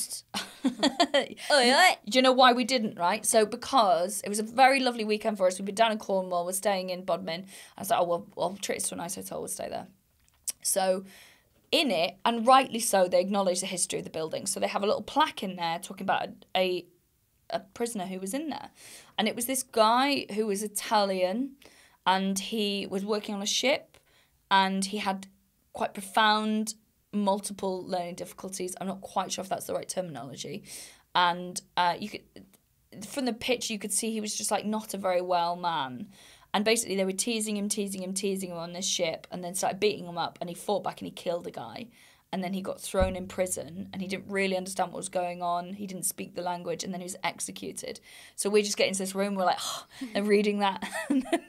Oh yeah. do you know why we didn't, right? So because it was a very lovely weekend for us. We've been down in Cornwall, we're staying in Bodmin. I was like, oh well, well treat us to a nice hotel, we'll stay there. So in it, and rightly so, they acknowledge the history of the building. So they have a little plaque in there talking about a, a a prisoner who was in there. And it was this guy who was Italian and he was working on a ship and he had quite profound multiple learning difficulties. I'm not quite sure if that's the right terminology. And uh, you could from the pitch you could see he was just like not a very well man. And basically they were teasing him, teasing him, teasing him on this ship and then started beating him up and he fought back and he killed a guy and then he got thrown in prison and he didn't really understand what was going on. He didn't speak the language and then he was executed. So we just get into this room, we're like, oh, they're reading that. and, then,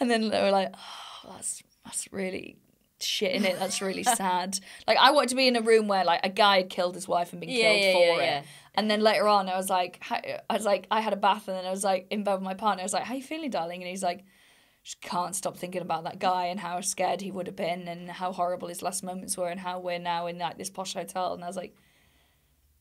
and then they were like, oh, that's, that's really shit in it. That's really sad. Like, I wanted to be in a room where like a guy had killed his wife and been Yeah, killed yeah, for yeah, it. And then later on, I was like, I was like, I had a bath and then I was like in bed with my partner. I was like, how you feeling, darling? And he's like, just can't stop thinking about that guy and how scared he would have been and how horrible his last moments were and how we're now in like this posh hotel. And I was like,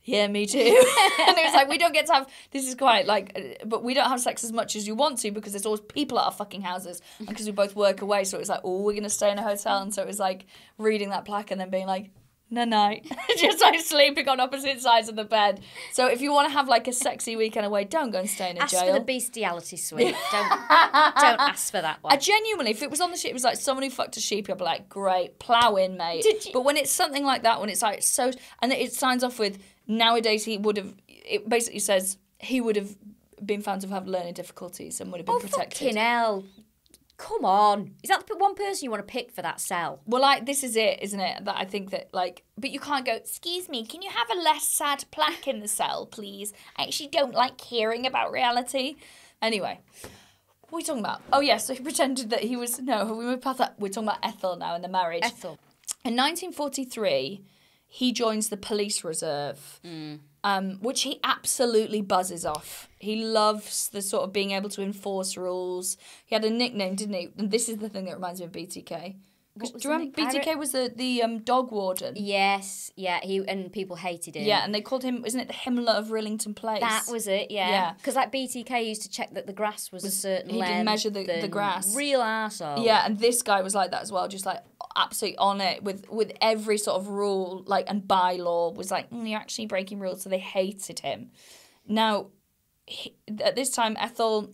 yeah, me too. and it was like, we don't get to have, this is quite like, uh, but we don't have sex as much as you want to because there's always people at our fucking houses because we both work away. So it was like, oh, we're going to stay in a hotel. And so it was like reading that plaque and then being like, no night. Just like sleeping on opposite sides of the bed. So if you want to have like a sexy weekend away, don't go and stay in a Ask jail. for the bestiality suite. don't don't ask for that one. I genuinely, if it was on the ship, it was like someone who fucked a sheep. I'd be like, great, plow in, mate. Did you- But when it's something like that, when it's like so, and it signs off with nowadays he would have, it basically says he would have been found to have learning difficulties and would have been Oh, protected. fucking hell. Come on. Is that the one person you want to pick for that cell? Well, like this is it, isn't it? That I think that like, but you can't go. Excuse me, can you have a less sad plaque in the cell, please? I actually don't like hearing about reality. Anyway, what are we talking about? Oh yes, so he pretended that he was. No, we moved past that. We're talking about Ethel now and the marriage. Ethel. In 1943, he joins the police reserve, mm. Um, which he absolutely buzzes off. He loves the sort of being able to enforce rules. He had a nickname, didn't he? And this is the thing that reminds me of BTK. Was Do you remember BTK was the the um, dog warden? Yes, yeah, he and people hated him. Yeah, and they called him, isn't it the Himmler of Rillington Place? That was it, yeah. Yeah. Because like BTK used to check that the grass was, a certain he did measure the- the grass. Real arsehole. Yeah, and this guy was like that as well, just like absolutely on it with with every sort of rule, like and bylaw was like mm, you're actually breaking rules, so they hated him. Now, he, at this time, Ethel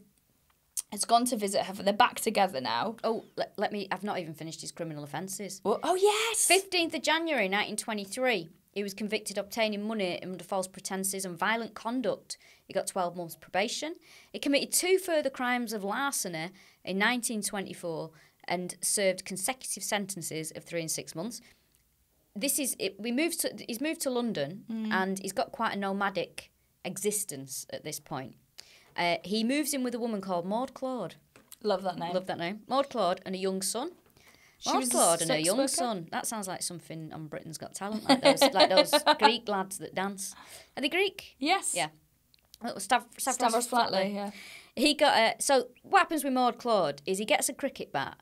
has gone to visit her. They're back together now. Oh, let, let me. I've not even finished his criminal offences. Well, oh yes, 15th of January 1923, he was convicted of obtaining money under false pretences and violent conduct. He got 12 months probation. He committed two further crimes of larceny in 1924 and served consecutive sentences of three and six months. This is it. We moved to. He's moved to London mm. and he's got quite a nomadic existence at this point. Uh, he moves in with a woman called Maud Claude. love that name. Love that name. Maud Claude and a young son. She Maud a Claude and her sex young worker? son. That sounds like something on Britain's Got Talent, like those, like those Greek lads that dance. Are they Greek? Yes. Yeah. Stav- Stavros, Stavros Flatley. Yeah. He got a. So what happens with Maud Claude is he gets a cricket bat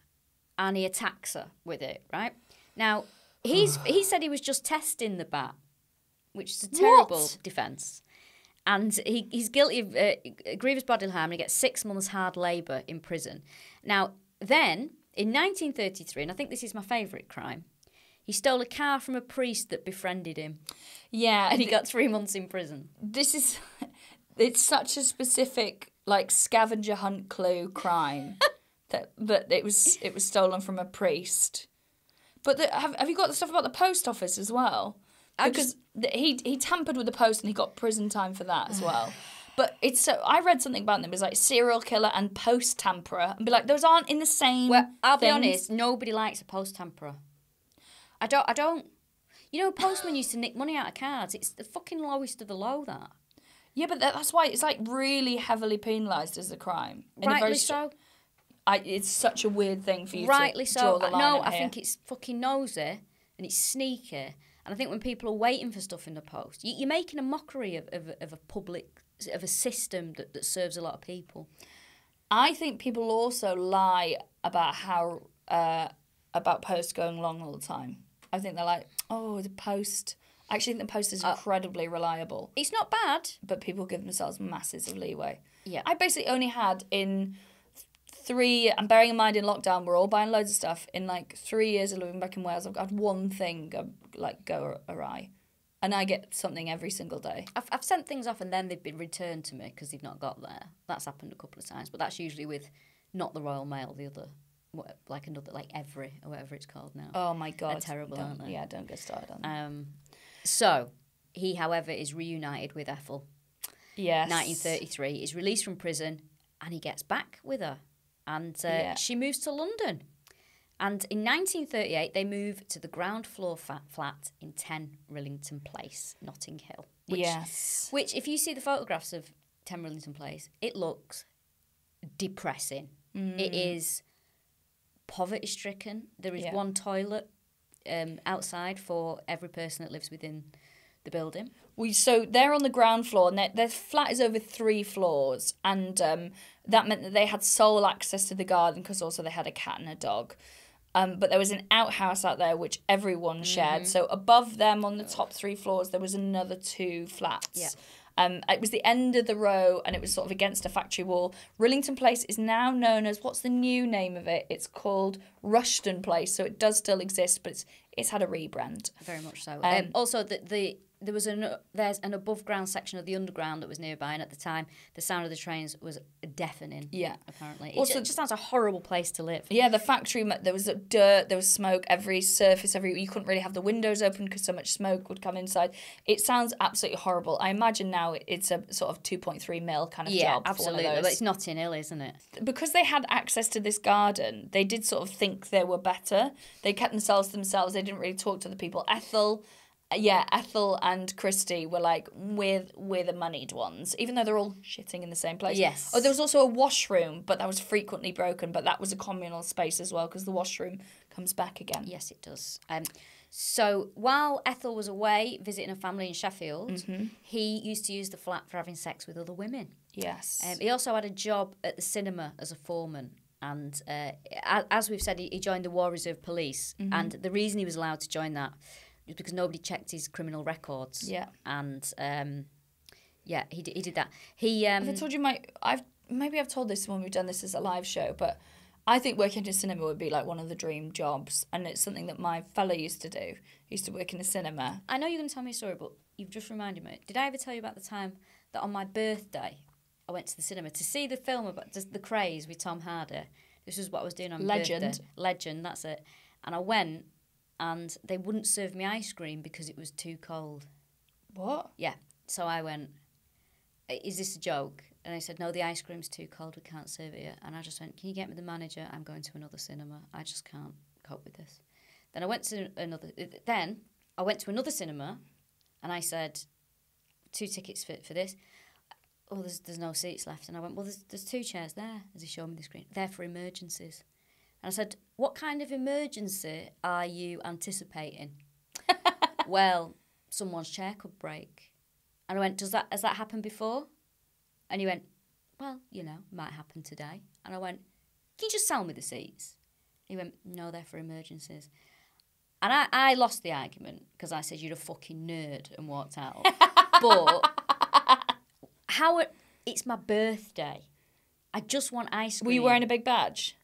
and he attacks her with it. Right now, he's he said he was just testing the bat, which is a terrible What? defence. And he, he's guilty of uh, grievous bodily harm and he gets six months hard labour in prison. Now, then, in 1933, and I think this is my favourite crime, he stole a car from a priest that befriended him Yeah. and he got three months in prison. this is it's such a specific like scavenger hunt clue crime that that it was it was stolen from a priest. But the, have have you got the stuff about the post office as well? I Because the, he he tampered with the post and he got prison time for that as well. But it's so I read something about them. It was like serial killer and post tamperer, and be like those aren't in the same. Well, I'll be honest, nobody likes a post tamperer. I don't. I don't. You know, postmen used to nick money out of cards. It's the fucking lowest of the low. That Yeah, but that, that's why it's like really heavily penalised as a crime. in a rightly so. I, it's such a weird thing for you Rightly to so. draw the line no, I here. think it's fucking nosy and it's sneaky. And I think when people are waiting for stuff in the post, you, you're making a mockery of, of, of a public of a system that, that serves a lot of people. I think people also lie about how uh, about post going long all the time. I think they're like, oh, the post. I actually think the post Uh, is incredibly reliable, It's not bad. but people give themselves masses of leeway. Yeah. I basically only had in three, and bearing in mind in lockdown, we're all buying loads of stuff. In like three years of living back in Wales, I've got one thing go, like go awry, and I get something every single day. I've, I've sent things off and then they've been returned to me because they've not got there. That's happened a couple of times, but that's usually with not the Royal Mail, the other, what, like another, like Evri or whatever it's called now. Oh my god, terrible, Don't- aren't they? Yeah, don't get started on that. Um, so he, however, is reunited with Ethel. yes, 1933 is released from prison and he gets back with her and uh, Yeah. she moves to london and in 1938 they move to the ground floor fat flat in 10 rillington place notting hill which, yes. which if you see the photographs of 10 rillington place it looks depressing it is poverty stricken there is Yeah. one toilet um, outside for every person that lives within the building We so they're on the ground floor, and their, their flat is over three floors, and um, that meant that they had sole access to the garden because also they had a cat and a dog. Um, but there was an outhouse out there which everyone shared. So above them on the top three floors, there was another two flats. Yeah. Um, it was the end of the row, and it was sort of against a factory wall. Rillington Place is now known as what's the new name of it? It's called Ruston Place. So it does still exist, but it's it's had a rebrand. Very much so. Um, Um, also, the, the there was an there's an above ground section of the underground that was nearby, and at the time, the sound of the trains was deafening. Yeah. apparently. It Also- ju- just sounds a horrible place to live. Yeah, the factory, there was dirt, there was smoke, every surface, every you couldn't really have the windows open because so much smoke would come inside. It sounds absolutely horrible. I imagine now it's a sort of 2.3 mil kind of Yeah, job. for one of absolutely. But it's Notting Hill, isn't it? because they had access to this garden, they did sort of think they were better. They kept themselves to themselves. They didn't really talk to the people. Ethel, yeah, Ethel and Christie were like we're we're the moneyed ones, even though they're all shitting in the same place. Yes. Oh, there was also a washroom, but that was frequently broken. But that was a communal space as well because the washroom comes back again. Yes, it does. Um, so while Ethel was away visiting a family in Sheffield, Mm-hmm. he used to use the flat for having sex with other women. Yes. Um, he also had a job at the cinema as a foreman. And uh, as we've said, he, he joined the War Reserve Police. Mm-hmm. And the reason he was allowed to join that was because nobody checked his criminal records. Yeah. And um, yeah, he, did- he did that. He um, Have I told you my? I've maybe I've told this when we've done this as a live show, but I think working in a cinema would be like one of the dream jobs, and it's something that my fella used to do. He used to work in a cinema. I know you're going to tell me a story, but you've just reminded me. Did I ever tell you about the time that on my birthday I went to the cinema to see the film about just the craze with Tom Hardy? This was what I was doing on Legend. birthday. Legend, that's it. And I went, and they wouldn't serve me ice cream because it was too cold. What? Yeah. So I went, "Is this a joke?" And they said, "No, the ice cream's too cold. We can't serve it." yet." And I just went, "Can you get me the manager? I'm going to another cinema. I just can't cope with this." Then I went to another. Uh, then I went to another cinema, and I said, two tickets for for this." Oh, there's there's no seats left, and I went, "Well, there's there's two chairs there." As he showed me the screen, they're for emergencies. And I said, "What kind of emergency are you anticipating?" well, someone's chair could break. And I went, Does that has that happened before? And he went, Well, you know, might happen today. And I went, Can you just sell me the seats? He went, No, they're for emergencies. And I, I lost the argument because I said you're a fucking nerd and walked out. but how it, it's my birthday. I just want ice cream. Were you wearing a big badge?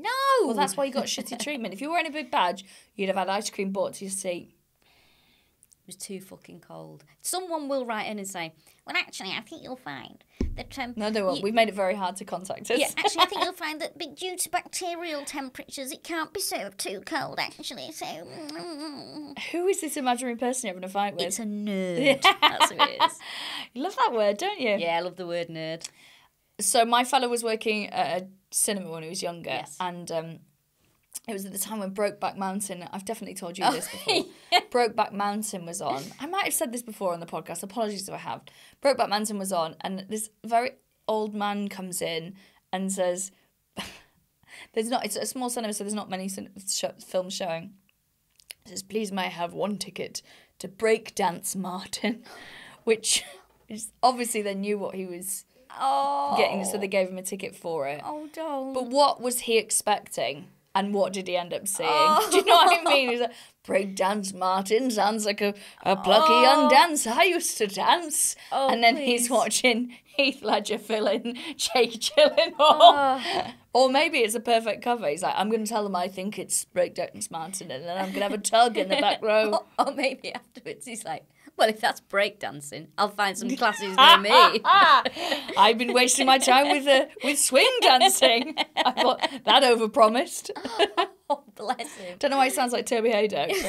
No. Well, that's why you got shitty treatment. If you were wearing a big badge, you'd have had ice cream brought to your seat. It was too fucking cold. Someone will write in and say, "Well, actually, I think you'll find that um, No, they won't. you- We've made it very hard to contact us. Yeah, actually, I think you'll find that but due to bacterial temperatures, it can't be served too cold, actually. So mm, Who is this imaginary person you're having a fight with? it's a nerd. That's what it is. You love that word, don't you? Yeah, I love the word nerd. So my fellow was working at a cinema when he was younger, Yes. and um, it was at the time when Brokeback Mountain. I've definitely told you Oh, this before. Brokeback Mountain was on. I might have said this before on the podcast. Apologies if I have. Brokeback Mountain was on, and this very old man comes in and says, "There's not. It's a small cinema, so there's not many cin- sh- films showing." He says, "Please, may I have one ticket to Breakdance Martin?" Which is obviously they knew what he was Oh, getting, so they oh. gave him a ticket for it. oh, don't. But what was he expecting? And what did he end up seeing? Oh. Do you know what I mean? He's like, breakdance Martin sounds like a, a plucky young oh. dancer. I used to dance. Oh, and then he's watching Heath Ledger fill in Jake Gyllenhaal. Oh. Or maybe it's a perfect cover. He's like, I'm going to tell them I think it's breakdance Martin and then I'm going to have a tug in the back row. Or, or maybe afterwards he's like, well, if that's breakdancing, I'll find some classes near me. I've been wasting my time with uh, with swing dancing. I thought that overpromised. oh, bless him. Don't know why it sounds like Toby Haydock.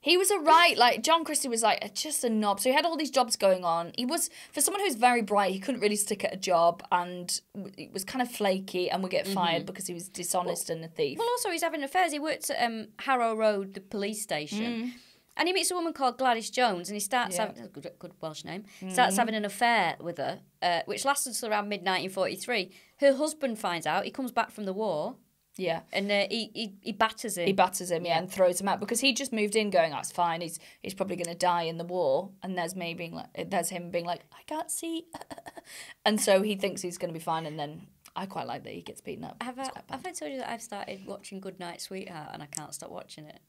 he was a right, like John Christie was like a- just a knob. So he had all these jobs going on. He was for someone who's very bright. He couldn't really stick at a job, and w- it was kind of flaky, and would get fired because he was dishonest and a thief. Well, also he's having affairs. He worked at um, Harrow Road, the police station, and he meets a woman called Gladys Jones, and he starts Mm. Yeah. Having a good, good Welsh name. Starts having an affair with her, uh, which lasted until around mid 1943. Her husband finds out. He comes back from the war, yeah. and uh, he, he he batters him. He batters him, yeah, and throws him out because he just moved in, going, "That's fine. He's he's probably going to die in the war." And there's me being like, there's him being like, "I can't see," and so he thinks he's going to be fine, and then I quite like that he gets beaten up. have, I, have I told you that I've started watching Good Night Sweetheart and I can't stop watching it?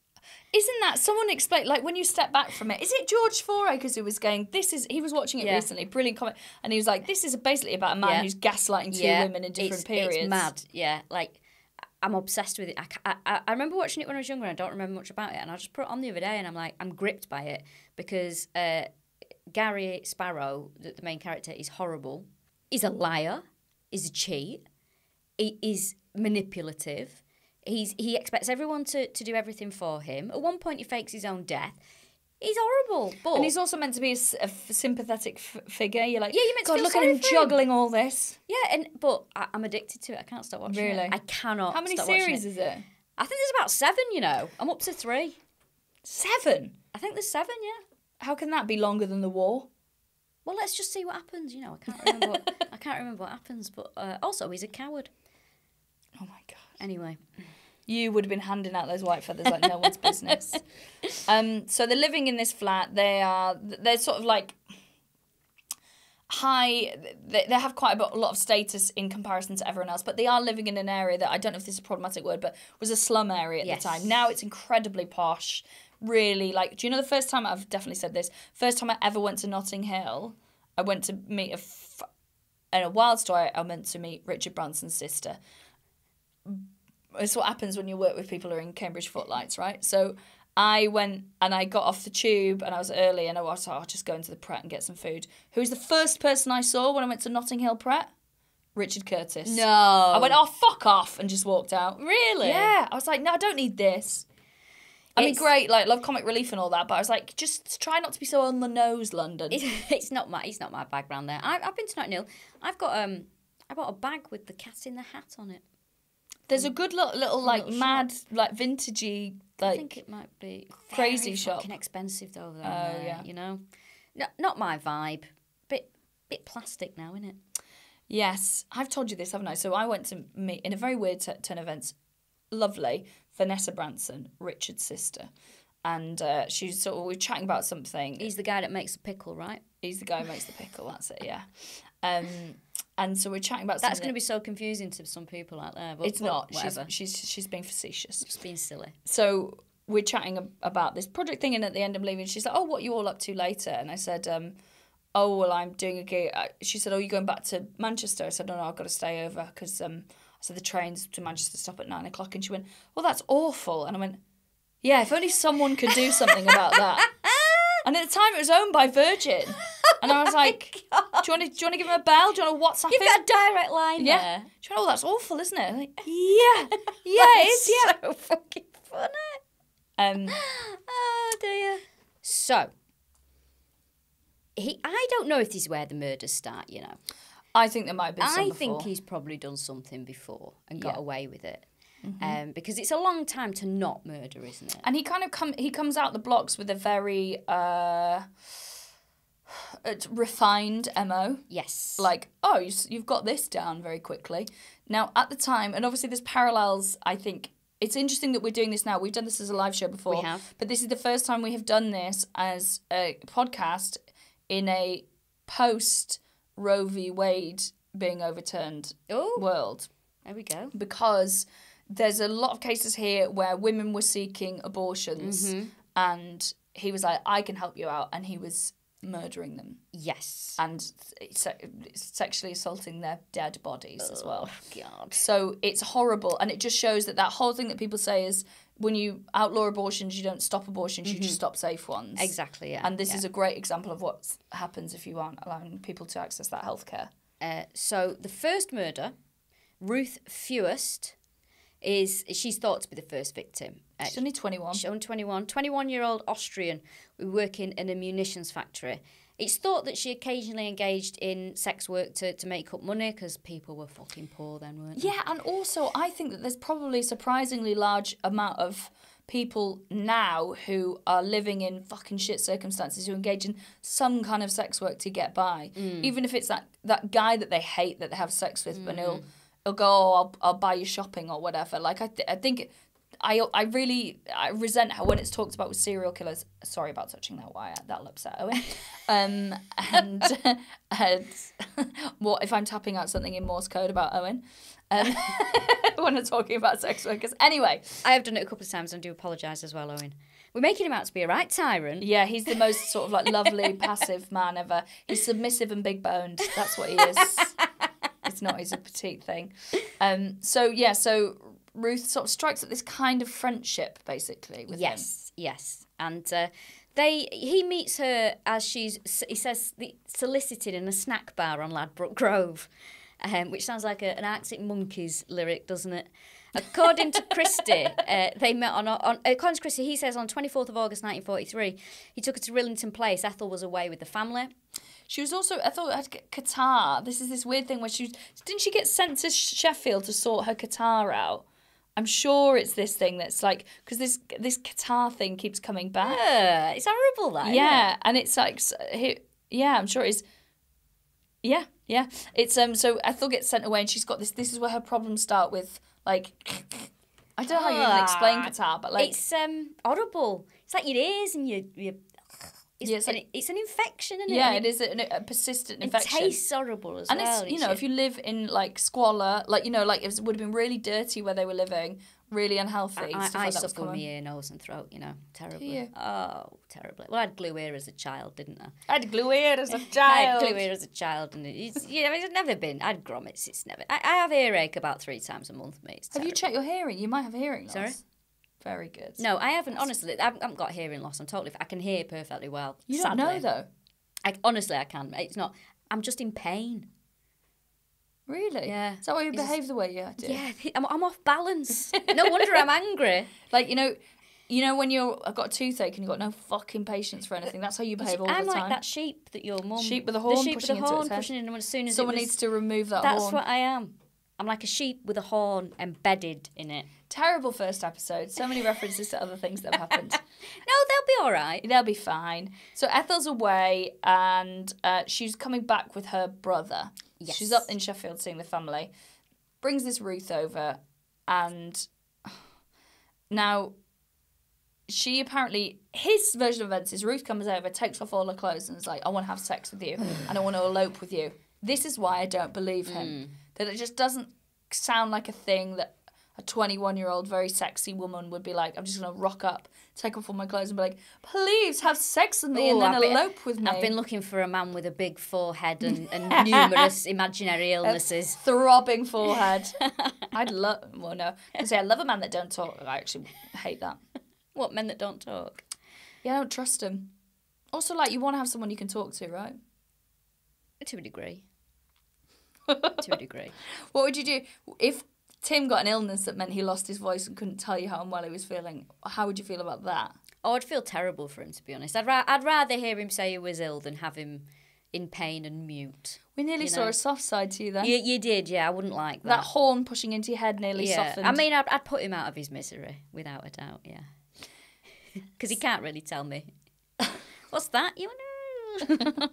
Isn't that someone explain like when you step back from it? Is it George Fouracres who was going? This is he was watching it Yeah. recently, brilliant comment, and he was like, "This is basically about a man Yeah. who's gaslighting two women in different it's, periods." It's mad, yeah. Like, I'm obsessed with it. I, I, I remember watching it when I was younger and I don't remember much about it. And I just put it on the other day and I'm like, I'm gripped by it because uh, Gary Sparrow, the, the main character, is horrible. He's a liar. He's a cheat. He is manipulative. He's he expects everyone to, to do everything for him. At one point, he fakes his own death. He's horrible. But And he's also meant to be a, s- a f- sympathetic f- figure. You're like, Yeah, you're meant to God, feel look at sorry him for him." juggling all this. yeah, and but I, I'm addicted to it. I can't stop watching Really? it. I cannot. How many stop watching series it. is it? I think there's about seven. You know, I'm up to three. Seven. I think there's seven. Yeah. How can that be longer than the war? Well, let's just see what happens. You know, I can't remember. what, I can't remember what happens. But uh, also, he's a coward. Oh my god. Anyway, You would have been handing out those white feathers like no one's business. Um, so they're living in this flat. They are they're sort of like high. They, they have quite a, lot of status in comparison to everyone else, but they are living in an area that I don't know if this is a problematic word, but was a slum area at Yes. the time. Now it's incredibly posh. Really, like, do you know the first time I've definitely said this? First time I ever went to Notting Hill, I went to meet a. F- in a wild story, I went to meet Richard Branson's sister it's what happens when you work with people who are in Cambridge Footlights, right? So I went and I got off the tube and I was early and I was like, I'll just go into the Pret and get some food. Who's the first person I saw when I went to Notting Hill Pret? Richard Curtis. no. I went, oh, fuck off, and just walked out. really? Yeah. I was like, no, I don't need this. I mean, It's- great, like, love comic relief and all that, but I was like, just try not to be so on the nose, London. It's, it's not my. It's not my bag round there. I, I've been to Notting Hill. I've got um. I bought a bag with the cat in the hat on it. There's a good little, little like, little mad, like, vintagey, I like, think it might be crazy very shop. Expensive though. Oh, there, yeah. You know, no, not my vibe. Bit bit plastic now, isn't it? Yes, I've told you this, haven't I? So I went to meet in a very weird t- turn of events. Lovely, Vanessa Branson, Richard's sister, and uh, she's sort of we were chatting about something. He's the guy that makes the pickle, right? He's the guy who makes the pickle. That's it. Yeah. Um, and so we're chatting about That's going to be so confusing to some people out there. But It's but not. She's, Whatever. she's she's being facetious. Just being silly. So we're chatting about this project thing, and at the end I'm leaving. She's like, "Oh, what are you all up to later?" And I said, um, "Oh, well, I'm doing a gig." She said, "Oh, you're going back to Manchester?" I said, "No, no, I've got to stay over because um, I said the trains to Manchester stop at nine o'clock." And she went, "Well, that's awful." And I went, "Yeah, if only someone could do something about that." And at the time, it was owned by Virgin, and I was like, "Do you want to do you want to give him a bell? Do you want to WhatsApp You've him?" got a direct line yeah. there. She went, "Oh, that's awful, isn't it?" Like, yeah, yeah, it is. Yeah. So fucking funny. Um, Oh dear. So he, I don't know if this is where the murders start. You know, I think there might have been some I before. think he's probably done something before and got Yeah. away with it. Um, because it's a long time to not murder, isn't it? and he kind of come he comes out the blocks with a very uh it's refined mo Yes. like oh you've got this down very quickly now at the time and obviously there's parallels i think it's interesting that we're doing this now we've done this as a live show before We have. but this is the first time we have done this as a podcast in a post roe v wade being overturned oh, world there we go. because there's a lot of cases here where women were seeking abortions Mm-hmm. and he was like i can help you out and he was murdering them Yes. and se- sexually assaulting their dead bodies as well Oh God. so it's horrible and it just shows that that whole thing that people say is when you outlaw abortions you don't stop abortions you just stop safe ones Exactly. Yeah. and this yeah. is a great example of what happens if you aren't allowing people to access that healthcare Uh, so the first murder, Ruth Fuerst, is she's thought to be the first victim. Uh, she's only 21 She's only 21, 21 year old Austrian who working in a munitions factory. It's thought that she occasionally engaged in sex work to, to make up money because people were fucking poor then, weren't they? Yeah, and also I think that there's probably a surprisingly large amount of people now who are living in fucking shit circumstances who engage in some kind of sex work to get by, even if it's that that guy that they hate that they have sex with, and he'll he'll go, oh, I'll I'll buy you shopping or whatever. Like I th- I think. I, I really I resent how when it's talked about with serial killers. Sorry about touching that wire. That'll upset Owen. Um, and, and what if I'm tapping out something in Morse code about Owen? Um, when I'm talking about sex workers. Anyway, I have done it a couple of times and do apologise as well, Owen. We're making him out to be a right tyrant. yeah, he's the most sort of like lovely, passive man ever. He's submissive and big boned. That's what he is. It's not. He's a petite thing. Um. So yeah. So Ruth sort of strikes up this kind of friendship, basically, with him. Yes, yes, and uh, they he meets her as she's he says the, solicited in a snack bar on Ladbroke Grove, um, which sounds like a, an Arctic Monkeys lyric, doesn't it? According to Christie, uh, they met on, on according to Christie, he says on 24th of August 1943, he took her to Rillington Place. Ethel was away with the family. She was also, I thought, had catarrh. This is this weird thing where she was, didn't she get sent to Sheffield to sort her catarrh out? I'm sure it's this thing that's like because this this catarrh thing keeps coming back. Yeah, it's horrible, that. yeah, it? and it's like yeah, I'm sure it's yeah, yeah. It's um so Ethel gets sent away and she's got this. This is where her problems start with like I don't know how you even explain Ah, catarrh, but like it's um horrible. It's like your ears and your your. It's, Yeah, it's and like- it's an infection, isn't it? yeah, it is a, a persistent It infection. It tastes horrible as and well. it's you know if you live in like squalor, like you know like it would have been really dirty where they were living, really unhealthy. I, stuff I that suffer with my ear, nose, and throat. You know, terribly. you? Oh, terribly. Well, I had glue ear as a child, didn't I? I had glue ear as a I had child. glue ear as a child, and it's you know it's never been. I had grommets. It's never. I, I have earache about three times a month, mate. It's Have you checked your hearing? You might have hearing loss. Sorry? Very good. No, I haven't. Honestly, I haven't, got hearing loss. I'm totally. I can hear perfectly well. You don't know though. I, honestly, I can. It's not. I'm just in pain. Really? Yeah. Is that why you It's behave the way you do? Yeah, I'm, I'm off balance. no wonder I'm angry. Like you know, you know when you're I've got a toothache and you've got no fucking patience for anything. That's how you behave all I'm the like time. that sheep that your mum. Sheep with a horn. the sheep pushing with a horn pushing in, and as soon as Someone was, needs to remove that horn. That's horn. what I am. I'm like a sheep with a horn embedded in it. Terrible first episode. So many references to other things that have happened. No, they'll be all right. They'll be fine. So Ethel's away and uh, she's coming back with her brother. Yes. She's up in Sheffield seeing the family. Brings this Ruth over and now she apparently his version of events is Ruth comes over, takes off all her clothes and is like, I want to have sex with you and I want to elope with you. This is why I don't believe him. That it just doesn't sound like a thing that a 21 year old very sexy woman would be like, I'm just going to rock up, take off all my clothes and be like, please have sex with me and Ooh, then I've been- with me. I've been looking for a man with a big forehead and, and numerous imaginary illnesses. Throbbing forehead. I'd love, well, no. I say I love a man that don't talk. I actually hate that. What men that don't talk? Yeah, I don't trust them. Also, like, you want to have someone you can talk to, right? To a degree. To a degree. What would you do if Tim got an illness that meant he lost his voice and couldn't tell you how unwell he was feeling? How would you feel about that? Oh, I'd feel terrible for him to be honest. I'd, ra- I'd rather hear him say he was ill than have him in pain and mute. We nearly You saw a soft side to you then. You, you did, yeah. I wouldn't like That that. horn pushing into your head nearly yeah. softened. I mean, I'd, I'd put him out of his misery without a doubt. Yeah, because he can't really tell me. What's that? You know?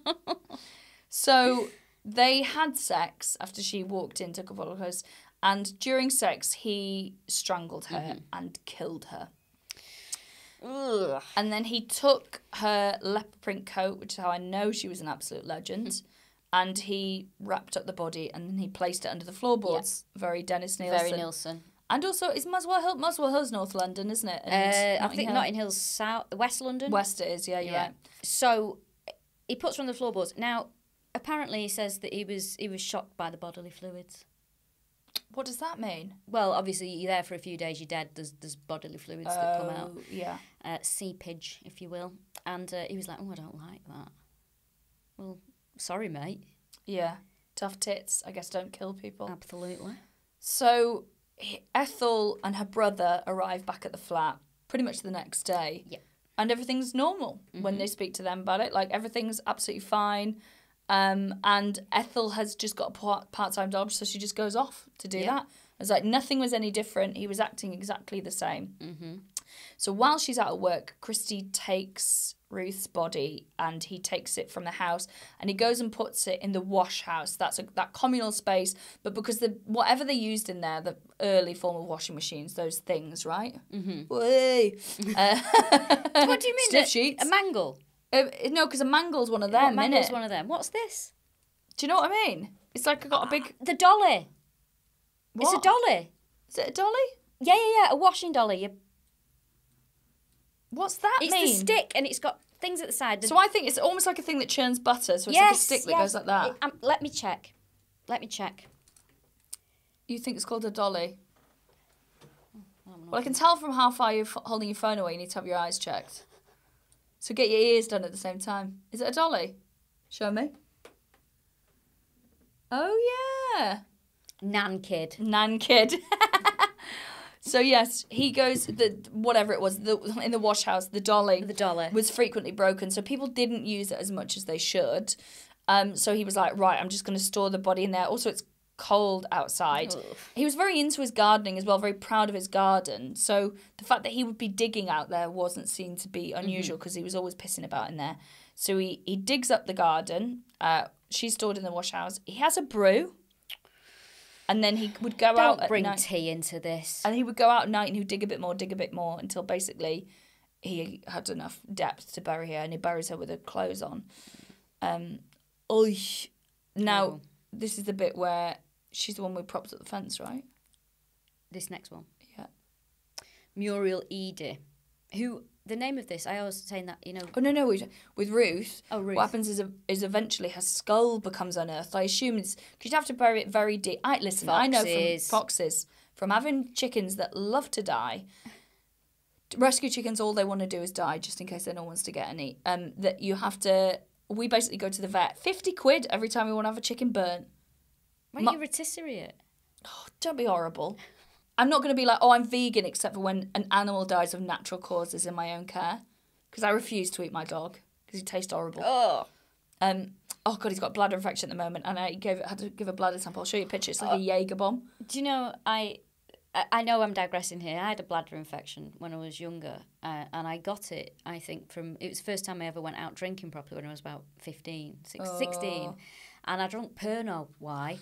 So they had sex after she walked in, took off all her clothes, and during sex he strangled her Mm-hmm. and killed her. Ugh. And then he took her leopard print coat, which is how I know she was an absolute legend, Mm-hmm. and he wrapped up the body and then he placed it under the floorboards. Very Dennis Nilsen. Very Nilsen. And also, is Muswell Hill? Muswell Hill's North London, isn't it? Uh, I think Hill- Notting Hill's south, West London. West it is. Yeah, you're Yeah. right. So he puts her on the floorboards. Now, apparently, he says that he was he was shocked by the bodily fluids. What does that mean? Well, obviously, you're there for a few days. You're dead. There's there's bodily fluids that come out, Oh, Yeah. uh, seepage, if you will. And uh, he was like, "Oh, I don't like that." Well, sorry, mate. Yeah. Tough tits. I guess don't kill people. Absolutely. So he- Ethel and her brother arrive back at the flat pretty much the next day. Yeah. And everything's normal when they speak to them about it. Like everything's absolutely fine. Um, and Ethel has just got a part time job, so she just goes off to do Yeah. that. It's like nothing was any different. He was acting exactly the same. Mm-hmm. So while she's out at work, Christie takes Ruth's body and he takes it from the house and he goes and puts it in the wash house. That's a, that communal space, but because the whatever they used in there, the early form of washing machines, those things, right? Mm-hmm. Uh, What do you mean? Stiff sheets. A mangle. Uh, no, because a mangle's one of What them, mangle's innit? one of them. What's this? Do you know what I mean? It's like I got a big. The dolly. What? It's a dolly. Is it a dolly? Yeah, yeah, yeah. A washing dolly. You, What's that it's mean? the stick, and it's got things at the side. So I think it's almost like a thing that churns butter. So it's like a stick that yes. goes like that. It- um, let me check. Let me check. You think it's called a dolly? Well, I can tell from how far you're f- holding your phone away. You need to have your eyes checked. So get your ears done at the same time. Is it a dolly? Show me. Oh yeah, Nan kid. nan kid. so yes, he goes the whatever it was the in the wash house. The dolly The dolly was frequently broken, so people didn't use it as much as they should. Um, so he was like, right, I'm just going to store the body in there. Also, it's cold outside. Ugh. He was very into his gardening as well, very proud of his garden. So the fact that he would be digging out there wasn't seen to be unusual because he was always pissing about in there. So he, he digs up the garden. Uh, she's stored in the wash house. He has a brew. And then he would go out Don't at bring night. tea into this. And he would go out at night and he would dig a bit more, dig a bit more until basically he had enough depth to bury her and he buries her with her clothes on. Um, oy. Now, Oh. This is the bit where she's the one with props at the fence, right? This next one. Yeah. Muriel Eady. Who, the name of this, I always saying that, you know. Oh, no, no, with, with Ruth. Oh, Ruth. What happens is, is eventually her skull becomes unearthed. I assume it's because you'd have to bury it very deep. I listen. I know from Foxes. foxes from having chickens that love to die. Rescue chickens, all they want to do is die, just in case no one wants to get any. Um, that you have to. We basically go to the vet. Fifty quid every time we want to have a chicken burnt. Why don't you rotisserie it? Oh, don't be horrible. I'm not going to be like, oh, I'm vegan, except for when an animal dies of natural causes in my own care, because I refuse to eat my dog because he tastes horrible. Oh. Um, oh god, he's got bladder infection at the moment, and I gave had to give a bladder sample. I'll show you a picture. It's like a Jaeger bomb. Do you know, I, I- know I'm digressing here. I had a bladder infection when I was younger, uh, and I got it, I think, from, it was the first time I ever went out drinking properly when I was about 15, six, 16. Oh. And I drank Pernod. Why?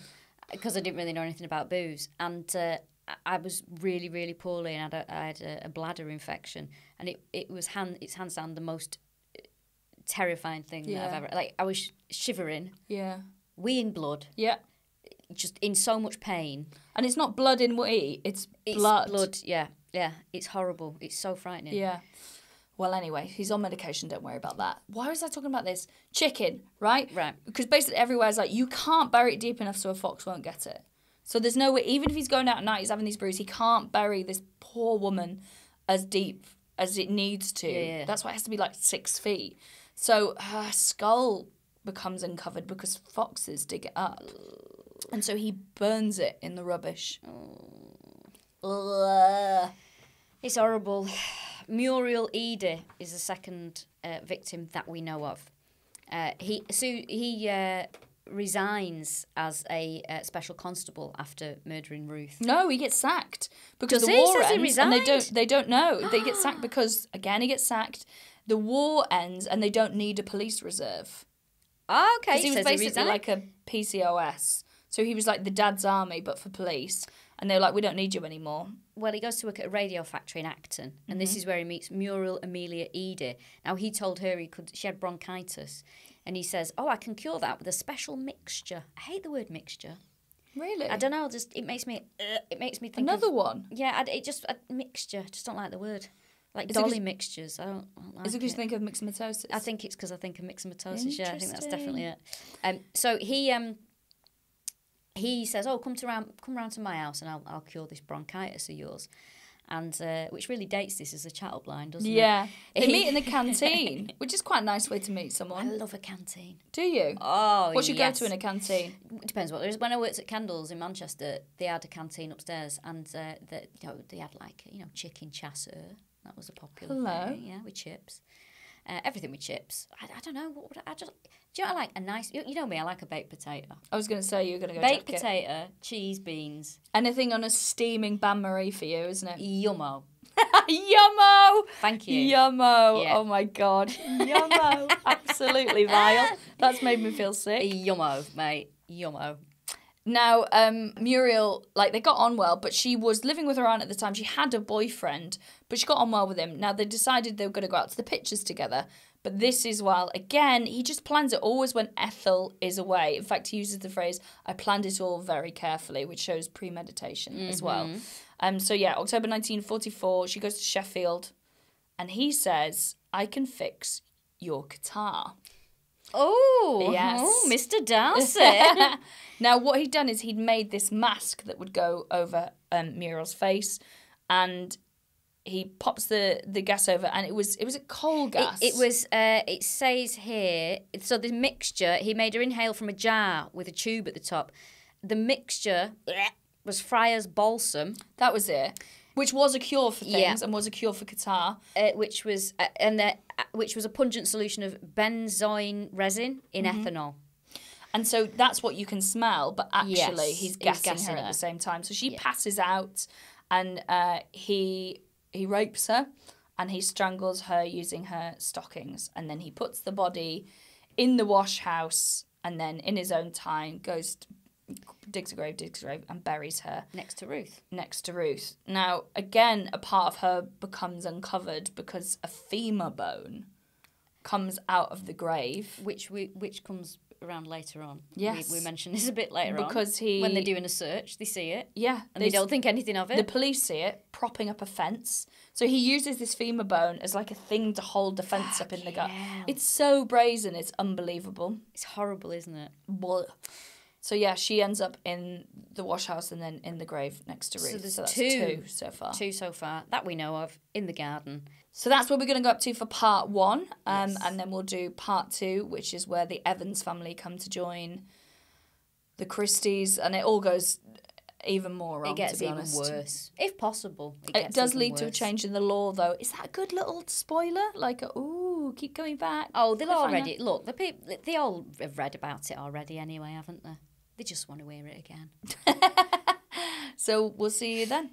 Because I didn't really know anything about booze. And uh, I- was really, really poorly, and I had a, I had a, bladder infection. And it, it was, hand, it's hands down the most uh, terrifying thing that I've ever, like, I was sh- shivering, Yeah, weeing blood, yeah, just in so much pain. and it's not blood in what eat; it's, It's blood. blood. Yeah, yeah. It's horrible. It's so frightening. Yeah. Well, anyway, he's on medication. Don't worry about that. Why was I talking about this? Chicken, right? Right. Because basically everywhere's like you can't bury it deep enough so a fox won't get it. So there's no way. Even if he's going out at night, he's having these bruises. He can't bury this poor woman as deep as it needs to. Yeah, yeah. That's why it has to be like six feet. So her skull becomes uncovered because foxes dig it up, and so he burns it in the rubbish. It's horrible. Muriel Eady is the second uh, victim that we know of. Uh, he so he uh, resigns as a uh, special constable after murdering Ruth. No, he gets sacked because Does the he? war he ends, and they don't. They don't know. They get sacked because again, he gets sacked. The war ends, and they don't need a police reserve Oh, okay. because he was basically resigned. like a PCSO. So he was like the dad's army, but for police. And they're like, we don't need you anymore. well, he goes to work at a radio factory in Acton, and Mm-hmm. this is where he meets Muriel Amelia Eady. Now he told her he could. She had bronchitis, and he says, "Oh, I can cure that with a special mixture." I hate the word mixture. Really? I don't know. Just it makes me. Uh, it makes me think Another of, one. Yeah, I, it just a mixture. Just don't like the word. Like Is dolly mixtures. I don't, I don't like Is it because you think of myxomatosis? I think it's because I think of myxomatosis. Yeah, I think that's definitely it. Um, so he um he says, "Oh, come to round, come round to my house, and I'll I'll cure this bronchitis of yours." And uh, which really dates this as a chat up line, doesn't Yeah. it? Yeah, they meet in the canteen, which is quite a nice way to meet someone. I love a canteen. Do you? Oh, What you yes. go to in a canteen? It depends what there is. When I worked at Kendals in Manchester, they had a canteen upstairs, and uh, the, you know, they had like you know chicken chasseur. That was a popular. Hello. thing, yeah, with chips. Uh, everything with chips. I, I don't know. What would I, I just? Do you know I like? A nice. You, you know me. I like a baked potato. I was going to say you were going to go baked potato, cheese, beans, Anything on a steaming bain marie for you, isn't it? yummo. Yummo! Thank you. Yummo! Yeah. Oh my god. Yummo! Absolutely vile. That's made me feel sick. Yummo, mate. Yummo. Now, um, Muriel, like they got on well, but she was living with her aunt at the time. She had a boyfriend, but she got on well with him. Now they decided they were going to go out to the pictures together. But this is while again he just plans it always when Ethel is away. In fact, he uses the phrase "I planned it all very carefully," which shows premeditation as well. Um, so yeah, October nineteen forty four, she goes to Sheffield, and he says, "I can fix your guitar." Oh, Yes. oh, Mr. Darcy. now, what he'd done is he'd made this mask that would go over um, Muriel's face, and he pops the the gas over, and it was it was a coal It, gas. it was. Uh, it says here. So the mixture he made her inhale from a jar with a tube at the top. The mixture was Friar's balsam, that was it, which was a cure for things Yeah. and was a cure for catarrh. uh, which was uh, and the, uh, which was a pungent solution of benzoin resin in Mm-hmm. ethanol. And so that's what you can smell, but actually Yes, he's he was gassing, gassing her at the same time. So she passes out, and uh, he he rapes her, and he strangles her using her stockings, and then he puts the body in the wash house, and then in his own time goes digs a grave, digs a grave, and buries her Next to Ruth. next to Ruth. Now again, a part of her becomes uncovered because a femur bone comes out of the grave. which we which comes around later on. Yes. we, we mentioned this a bit later on Because he- when they're doing a search, they see it Yeah, and they, don't think anything of it. The police see it propping up a fence. So he uses this femur bone as like a thing to hold the fence up in the gut. hell. It's so brazen, it's unbelievable. it's horrible, isn't it? Blah. So yeah, she ends up in the wash house and then in the grave next to Ruth. So, there's that's two. two so far. Two so far that we know of in the garden. So that's what we're going to go up to for part one. Um, Yes. And then we'll do part two, which is where the Evans family come to join the Christies. And it all goes even more wrong, it gets to be even honest. worse, if possible. It, It does lead to a change in the law, though. Is that a good little spoiler? Like, ooh, keep going back. Oh, they'll already look. The people they all have read about it already anyway, haven't they? They just want to wear it again. So we'll see you then.